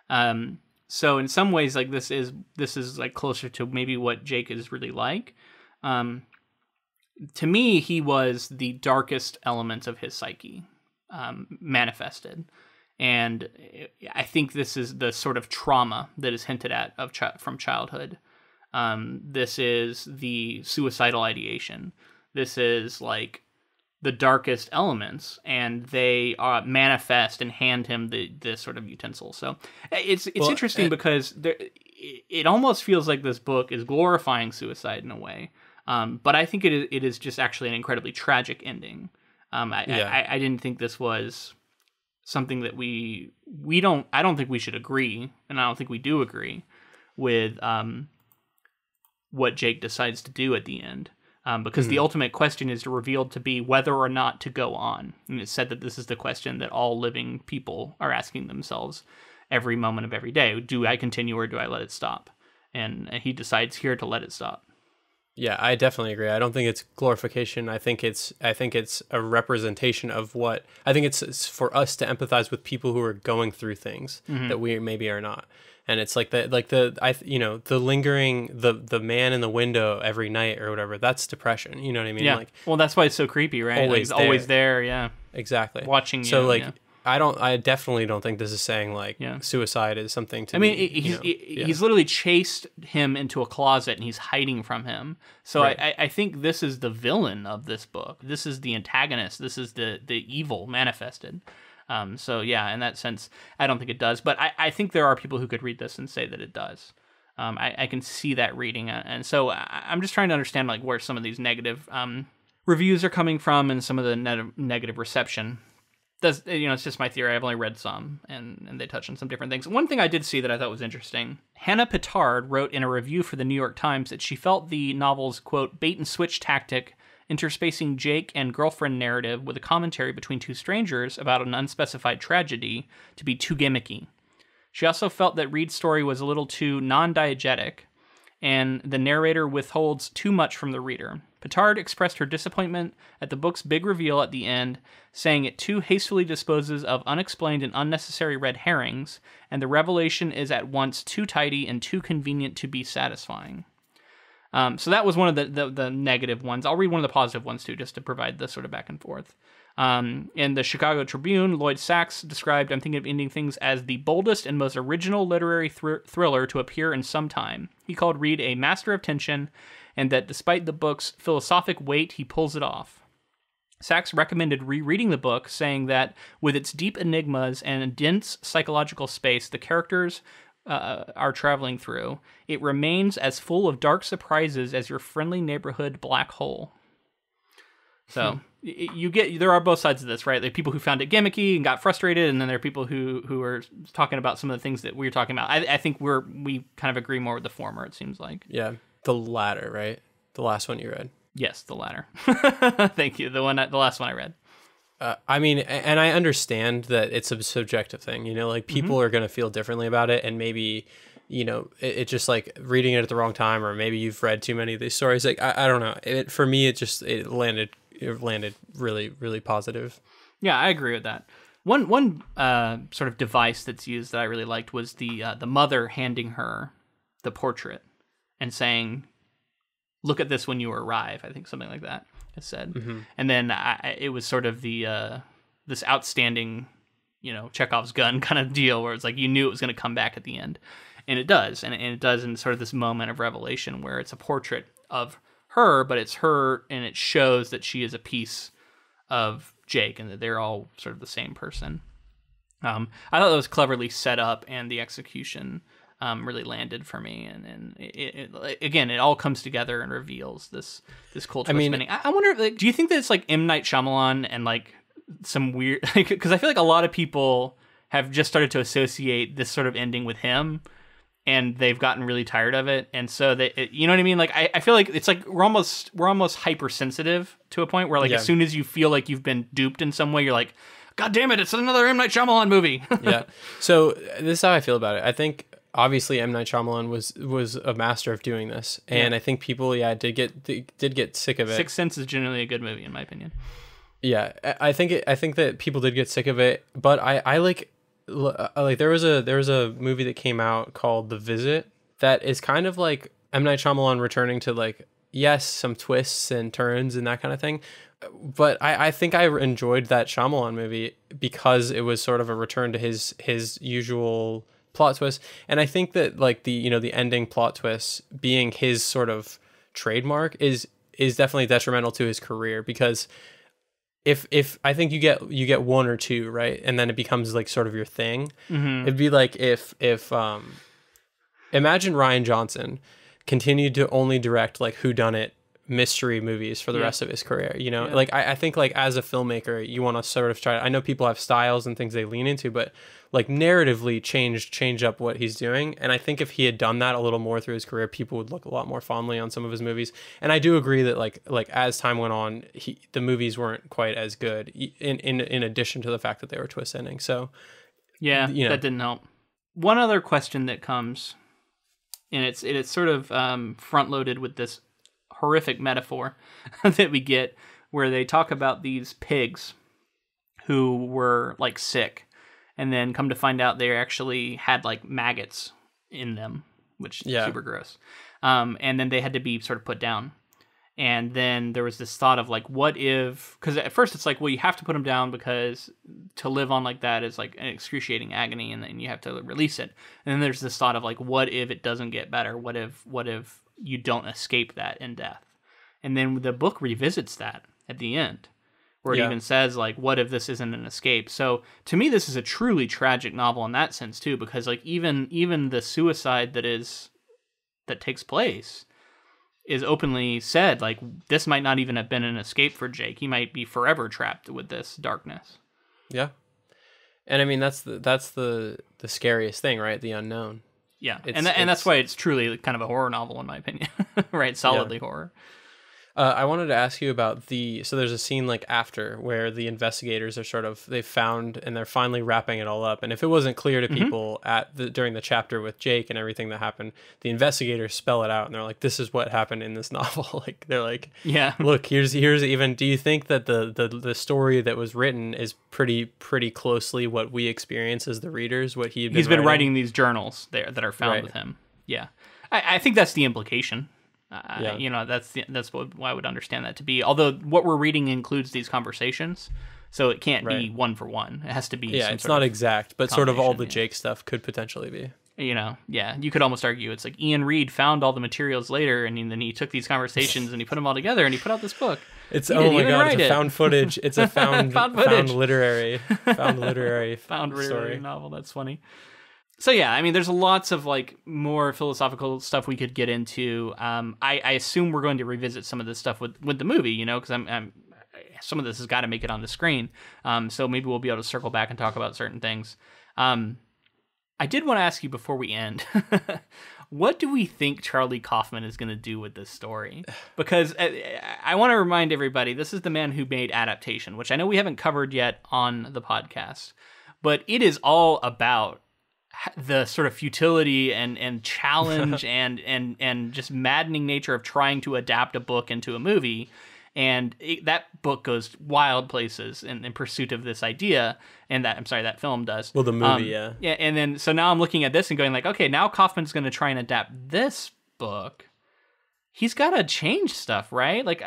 Speaker 2: Um, so in some ways, like this is this is like closer to maybe what Jake is really like. Um, to me, he was the darkest element of his psyche um, manifested, and I think this is the sort of trauma that is hinted at of ch- from childhood. Um, this is the suicidal ideation. This is like the darkest elements, and they uh, manifest and hand him the this sort of utensil. So it's it's well, interesting it, because there, it almost feels like this book is glorifying suicide in a way. Um, but I think it is, it is just actually an incredibly tragic ending. Um, I, yeah. I, I didn't think this was something that we we don't I don't think we should agree, and I don't think we do agree with um, what Jake decides to do at the end. Um, because mm-hmm. the ultimate question is revealed to be whether or not to go on. And it's said that this is the question that all living people are asking themselves every moment of every day. Do I continue or do I let it stop? And he decides here to let it stop.
Speaker 1: Yeah, I definitely agree. I don't think it's glorification. I think it's I think it's a representation of what I think it's, it's for us to empathize with people who are going through things mm-hmm. that we maybe are not and it's like the like the I you know the lingering the the man in the window every night or whatever that's depression you know what I mean
Speaker 2: yeah
Speaker 1: like
Speaker 2: well that's why it's so creepy right always like, there. always there yeah
Speaker 1: exactly
Speaker 2: watching
Speaker 1: so
Speaker 2: you,
Speaker 1: like
Speaker 2: yeah.
Speaker 1: I don't I definitely don't think this is saying like yeah. suicide is something to
Speaker 2: I mean be, he's you know, yeah. he's literally chased him into a closet and he's hiding from him so right. I I think this is the villain of this book this is the antagonist this is the the evil manifested um, so yeah, in that sense, I don't think it does. But I, I think there are people who could read this and say that it does. Um, I, I can see that reading, uh, and so I, am just trying to understand like where some of these negative um, reviews are coming from and some of the net- negative reception. Does you know? It's just my theory. I've only read some, and and they touch on some different things. One thing I did see that I thought was interesting. Hannah Pittard wrote in a review for the New York Times that she felt the novel's quote bait and switch tactic interspacing Jake and girlfriend narrative with a commentary between two strangers about an unspecified tragedy to be too gimmicky. She also felt that Reid's story was a little too non diegetic, and the narrator withholds too much from the reader. Pittard expressed her disappointment at the book's big reveal at the end, saying it too hastily disposes of unexplained and unnecessary red herrings, and the revelation is at once too tidy and too convenient to be satisfying. Um, so that was one of the, the, the negative ones. I'll read one of the positive ones too, just to provide the sort of back and forth. Um, in the Chicago Tribune, Lloyd Sachs described "I'm Thinking of Ending Things" as the boldest and most original literary thr- thriller to appear in some time. He called Reid a master of tension, and that despite the book's philosophic weight, he pulls it off. Sachs recommended rereading the book, saying that with its deep enigmas and dense psychological space the characters uh, are traveling through, it remains as full of dark surprises as your friendly neighborhood black hole. So y you get there are both sides of this, right? There are people who found it gimmicky and got frustrated, and then there are people who who are talking about some of the things that we are talking about. I, I think we're we kind of agree more with the former. It seems like
Speaker 1: Yeah, the latter, right? The last one you read.
Speaker 2: yes, the latter. Thank you. The one, I- the last one I read.
Speaker 1: Uh, I mean, and I understand that it's a subjective thing. You know, like people are going to feel differently about it, and maybe, you know, it, it just like reading it at the wrong time, or maybe you've read too many of these stories. Like I, I don't know. It, for me, it just it landed it landed really really positive.
Speaker 2: Yeah, I agree with that. One one uh, sort of device that's used that I really liked was the uh, the mother handing her the portrait and saying, "Look at this when you arrive." I think something like that it said, and then I, it was sort of the uh, this outstanding, you know, Chekhov's gun kind of deal where it's like you knew it was going to come back at the end, and it does, and, and it does in sort of this moment of revelation where it's a portrait of her, but it's her, and it shows that she is a piece of Jake and that they're all sort of the same person. Um, I thought that was cleverly set up, and the execution um, really landed for me. And, and it, it, again, it all comes together and reveals this this cool twist
Speaker 1: mean-
Speaker 2: I, I wonder, like, do you think that it's like M Night Shyamalan and like some weird? Because I feel like a lot of people have just started to associate this sort of ending with him. And they've gotten really tired of it, and so they, it- you know what I mean. Like, I, I feel like it's like we're almost we're almost hypersensitive to a point where, like,
Speaker 1: Yeah.
Speaker 2: as soon as you feel like you've been duped in some way, you're like, God damn it, it's another M Night Shyamalan movie.
Speaker 1: yeah. So this is how I feel about it. I think obviously M Night Shyamalan was was a master of doing this, and I think people yeah did get did get sick of it.
Speaker 2: Sixth Sense is generally a good movie, in my opinion.
Speaker 1: Yeah, I think it, I think that people did get sick of it, but I I like uh, Uh, like there was a there was a movie that came out called The Visit that is kind of like M. Night Shyamalan returning to like yes some twists and turns and that kind of thing, but I I think I enjoyed that Shyamalan movie because it was sort of a return to his his usual plot twist, and I think that like the you know the ending plot twist being his sort of trademark is is definitely detrimental to his career because if if I think you get you get one or two right, and then it becomes like sort of your thing. It'd be like if if um, imagine Rian Johnson continued to only direct like who done it mystery movies for the
Speaker 2: Yeah.
Speaker 1: rest of his career. You know,
Speaker 2: Yeah.
Speaker 1: like I, I think like as a filmmaker, you want to sort of try. I know people have styles and things they lean into, but like narratively change change up what he's doing. And I think if he had done that a little more through his career, people would look a lot more fondly on some of his movies. And I do agree that like like as time went on, he the movies weren't quite as good. In in in addition to the fact that they were twist ending. So
Speaker 2: Yeah,
Speaker 1: You know.
Speaker 2: that didn't help. One other question that comes, and it's it is sort of um, front loaded with this horrific metaphor that we get, where they talk about these pigs who were like sick, and then come to find out they actually had like maggots in them, which is
Speaker 1: Yeah.
Speaker 2: super gross. Um, and then they had to be sort of put down. And then there was this thought of like, what if? Because at first it's like, well, you have to put them down because to live on like that is like an excruciating agony, and then you have to release it. And then there's this thought of like, what if it doesn't get better? What if what if you don't escape that in death? And then the book revisits that at the end, where it
Speaker 1: Yeah.
Speaker 2: even says like, what if this isn't an escape? So to me, this is a truly tragic novel in that sense too, because like even even the suicide that is that takes place is openly said like this might not even have been an escape for Jake. He might be forever trapped with this darkness.
Speaker 1: yeah. And I mean that's the that's the the scariest thing, right? The unknown.
Speaker 2: Yeah,
Speaker 1: It's-
Speaker 2: and tha- and that's why it's truly kind of a horror novel in my opinion, right? Solidly horror.
Speaker 1: Uh, I wanted to ask you about the so there's a scene like after where the investigators are sort of they found and they're finally wrapping it all up and if it wasn't clear to people at the during the chapter with Jake and everything that happened the investigators spell it out and they're like this is what happened in this novel like they're like
Speaker 2: Yeah,
Speaker 1: look here's here's even do you think that the the the story that was written is pretty pretty closely what we experience as the readers what he been
Speaker 2: he's been writing these journals there that are found
Speaker 1: Right.
Speaker 2: with him. Yeah, I, I think that's the implication. Uh,
Speaker 1: Yeah.
Speaker 2: You know, that's the, that's what I would understand that to be. Although what we're reading includes these conversations, so it can't be one for one. It has to be.
Speaker 1: yeah it's not exact but sort of all the
Speaker 2: yeah.
Speaker 1: Jake stuff could potentially be
Speaker 2: you know, yeah, you could almost argue it's like Iain Reid found all the materials later, and then he took these conversations and he put them all together, and he put out this book.
Speaker 1: It's
Speaker 2: He
Speaker 1: oh my god, it's a
Speaker 2: it.
Speaker 1: found footage. It's a found
Speaker 2: Found
Speaker 1: found, literary found literary
Speaker 2: Found
Speaker 1: story.
Speaker 2: literary novel. That's funny. So yeah, I mean, there's lots of like more philosophical stuff we could get into. Um, I, I assume we're going to revisit some of this stuff with with the movie, you know, because I'm, I'm some of this has got to make it on the screen. Um, so maybe we'll be able to circle back and talk about certain things. Um, I did want to ask you before we end. What do we think Charlie Kaufman is going to do with this story? Because uh, I want to remind everybody this is the man who made Adaptation, which I know we haven't covered yet on the podcast, but it is all about the sort of futility and and challenge and and and just maddening nature of trying to adapt a book into a movie. And it, that book goes wild places in, in pursuit of this idea. And that i'm sorry that film does.
Speaker 1: Well, the movie,
Speaker 2: Um,
Speaker 1: yeah.
Speaker 2: yeah and then so now i'm looking at this and going like okay now kaufman's going to try and adapt this book. He's got to change stuff right? Like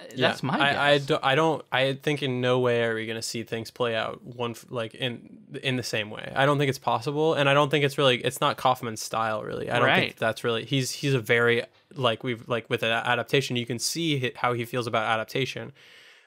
Speaker 2: uh, that's my guess.
Speaker 1: I, I, do, I don't I think in no way are we going to see things play out one like in in the same way. I don't think it's possible, and I don't think it's really it's not Kaufman's style really. I don't
Speaker 2: Right.
Speaker 1: think that's really he's he's a very like we've like with an adaptation you can see how he feels about adaptation,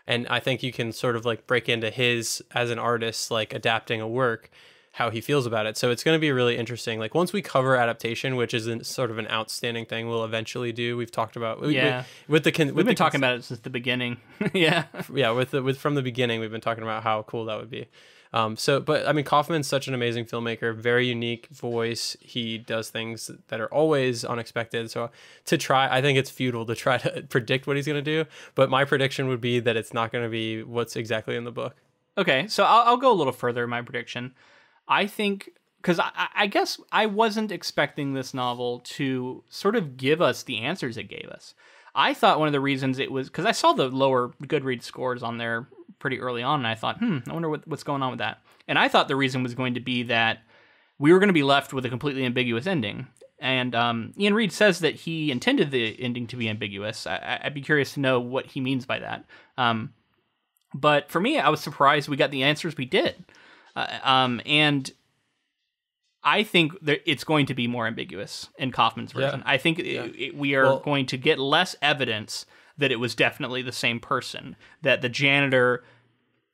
Speaker 1: and I think you can sort of like break into his as an artist like adapting a work how he feels about it. So it's going to be really interesting. Like once we cover adaptation, which is an, sort of an outstanding thing we'll eventually do. We've talked about we-
Speaker 2: Yeah.
Speaker 1: we, with the con,
Speaker 2: we've been talking about it since the beginning yeah
Speaker 1: yeah with the with from the beginning we've been talking about how cool that would be um so but i mean kaufman's such an amazing filmmaker very unique voice he does things that are always unexpected so to try i think it's futile to try to predict what he's going to do but my prediction would be that it's not going to be what's exactly in the book
Speaker 2: Okay, so I'll, I'll go a little further in my prediction. I think because I, I- guess I wasn't expecting this novel to sort of give us the answers it gave us. I thought one of the reasons it was because I saw the lower Goodreads scores on there pretty early on, and I thought, hmm, I wonder what, what's going on with that. And I thought the reason was going to be that we were going to be left with a completely ambiguous ending. And um, Iain Reid says that he intended the ending to be ambiguous. I, I'd be curious to know what he means by that. Um, but for me, I was surprised we got the answers we did. Uh, um, and I think that it's going to be more ambiguous in Kaufman's
Speaker 1: Yeah.
Speaker 2: version. I think it- it- we are
Speaker 1: Well-
Speaker 2: going to get less evidence that it was definitely the same person, that the janitor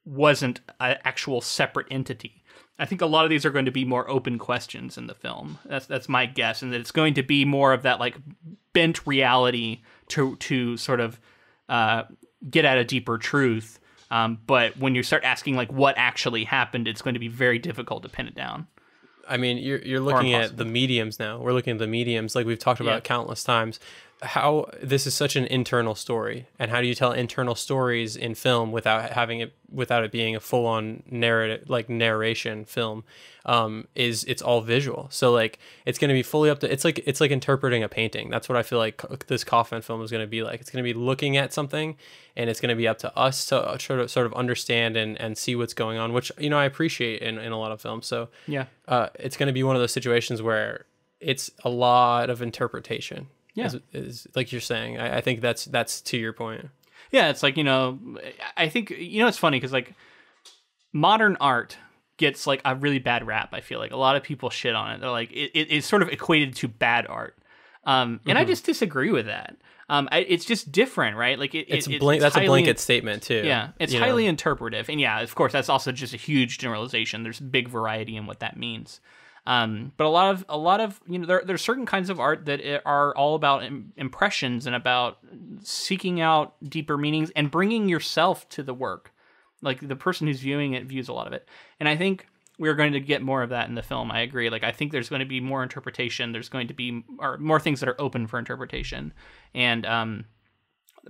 Speaker 2: wasn't an actual separate entity. I think a lot of these are going to be more open questions in the film. That's that's my guess, and that it's going to be more of that like bent reality to to sort of uh, get at a deeper truth. Um, but when you start asking like what actually happened, it's going to be very difficult to pin it down.
Speaker 1: I mean, you're you're looking at the mediums now. We're looking at the mediums, like we've talked about
Speaker 2: Yeah.
Speaker 1: countless times. How this is such an internal story, and how do you tell internal stories in film without having it without it being a full on narrative like narration film? Um, is it's all visual, so like it's going to be fully up to. It's like it's like interpreting a painting. That's what I feel like this Kaufman film is going to be like. It's going to be looking at something, and it's going to be up to us to sort of sort of understand and and see what's going on, which you know I appreciate in in a lot of films. So
Speaker 2: Yeah.
Speaker 1: uh, it's going to be one of those situations where it's a lot of interpretation.
Speaker 2: Yeah.
Speaker 1: is, like you're saying. I, I think that's that's to your point.
Speaker 2: Yeah, it's like you know, I think you know it's funny because like modern art gets like a really bad rap. I feel like a lot of people shit on it. They're like it, it- it's sort of equated to bad art, um, and I
Speaker 1: Mm-hmm.
Speaker 2: just disagree with that. Um, I, it's just different, right? Like it,
Speaker 1: It's
Speaker 2: it,
Speaker 1: blank. That's a
Speaker 2: highly-
Speaker 1: blanket statement too.
Speaker 2: Yeah, it's
Speaker 1: you know?
Speaker 2: highly interpretive, and yeah, of course, that's also just a huge generalization. There's big variety in what that means. Um, but a lot of a lot of you know there there's certain kinds of art that are all about Im- impressions and about seeking out deeper meanings and bringing yourself to the work. Like the person who's viewing it views a lot of it, and I think we're going to get more of that in the film. I agree. Like I think there's going to be more interpretation. There's going to be or more things that are open for interpretation, and um,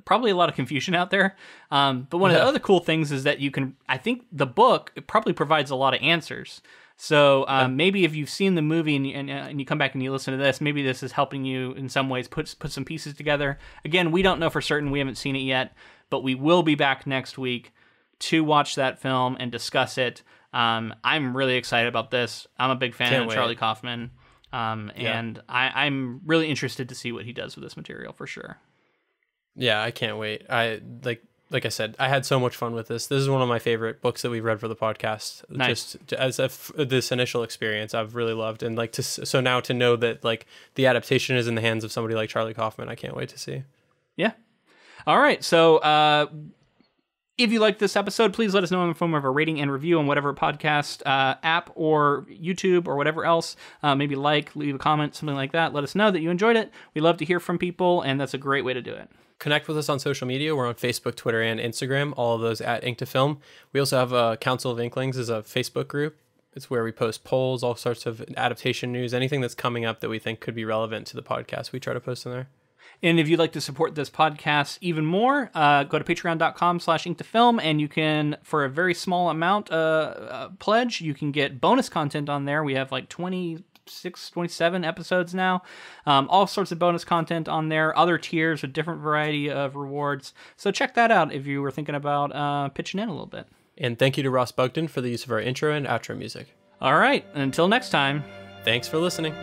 Speaker 2: probably a lot of confusion out there. Um, but one of the other cool things is that you can, I think the book it probably provides a lot of answers. So um, maybe if you've seen the movie and you, and, uh, and you come back and you listen to this, maybe this is helping you in some ways put put some pieces together. Again, we don't know for certain; we haven't seen it yet, but we will be back next week to watch that film and discuss it. Um, I'm really excited about this. I'm a big fan
Speaker 1: Can't
Speaker 2: of
Speaker 1: wait.
Speaker 2: Charlie Kaufman, um,
Speaker 1: Yeah.
Speaker 2: and I, I'm really interested to see what he does with this material for sure.
Speaker 1: Yeah, I can't wait. I like like I said, I had so much fun with this. This is one of my favorite books that we've read for the podcast.
Speaker 2: Nice.
Speaker 1: Just as a f- this initial experience, I've really loved, and like to s- so now to know that like the adaptation is in the hands of somebody like Charlie Kaufman, I can't wait to see.
Speaker 2: Yeah. All right. So, uh, if you like this episode, please let us know in the form of a rating and review on whatever podcast uh, app or YouTube or whatever else. Uh, maybe like, leave a comment, something like that. Let us know that you enjoyed it. We love to hear from people, and that's a great way to do it.
Speaker 1: Connect with us on social media. We're on Facebook, Twitter, and Instagram. All of those at Ink to Film. We also have a Council of Inklings is a Facebook group. It's where we post polls, all sorts of adaptation news, anything that's coming up that we think could be relevant to the podcast. We try to post in there.
Speaker 2: And if you'd like to support this podcast even more, uh, go to patreon.com slash inktofilm and you can, for a very small amount uh, uh, pledge, you can get bonus content on there. We have like 26, 27 episodes now. Um, all sorts of bonus content on there, other tiers with different variety of rewards. So check that out if you were thinking about uh, pitching in a little bit.
Speaker 1: And thank you to Ross Bugden for the use of our intro and outro music.
Speaker 2: All right, until next time.
Speaker 1: Thanks for listening.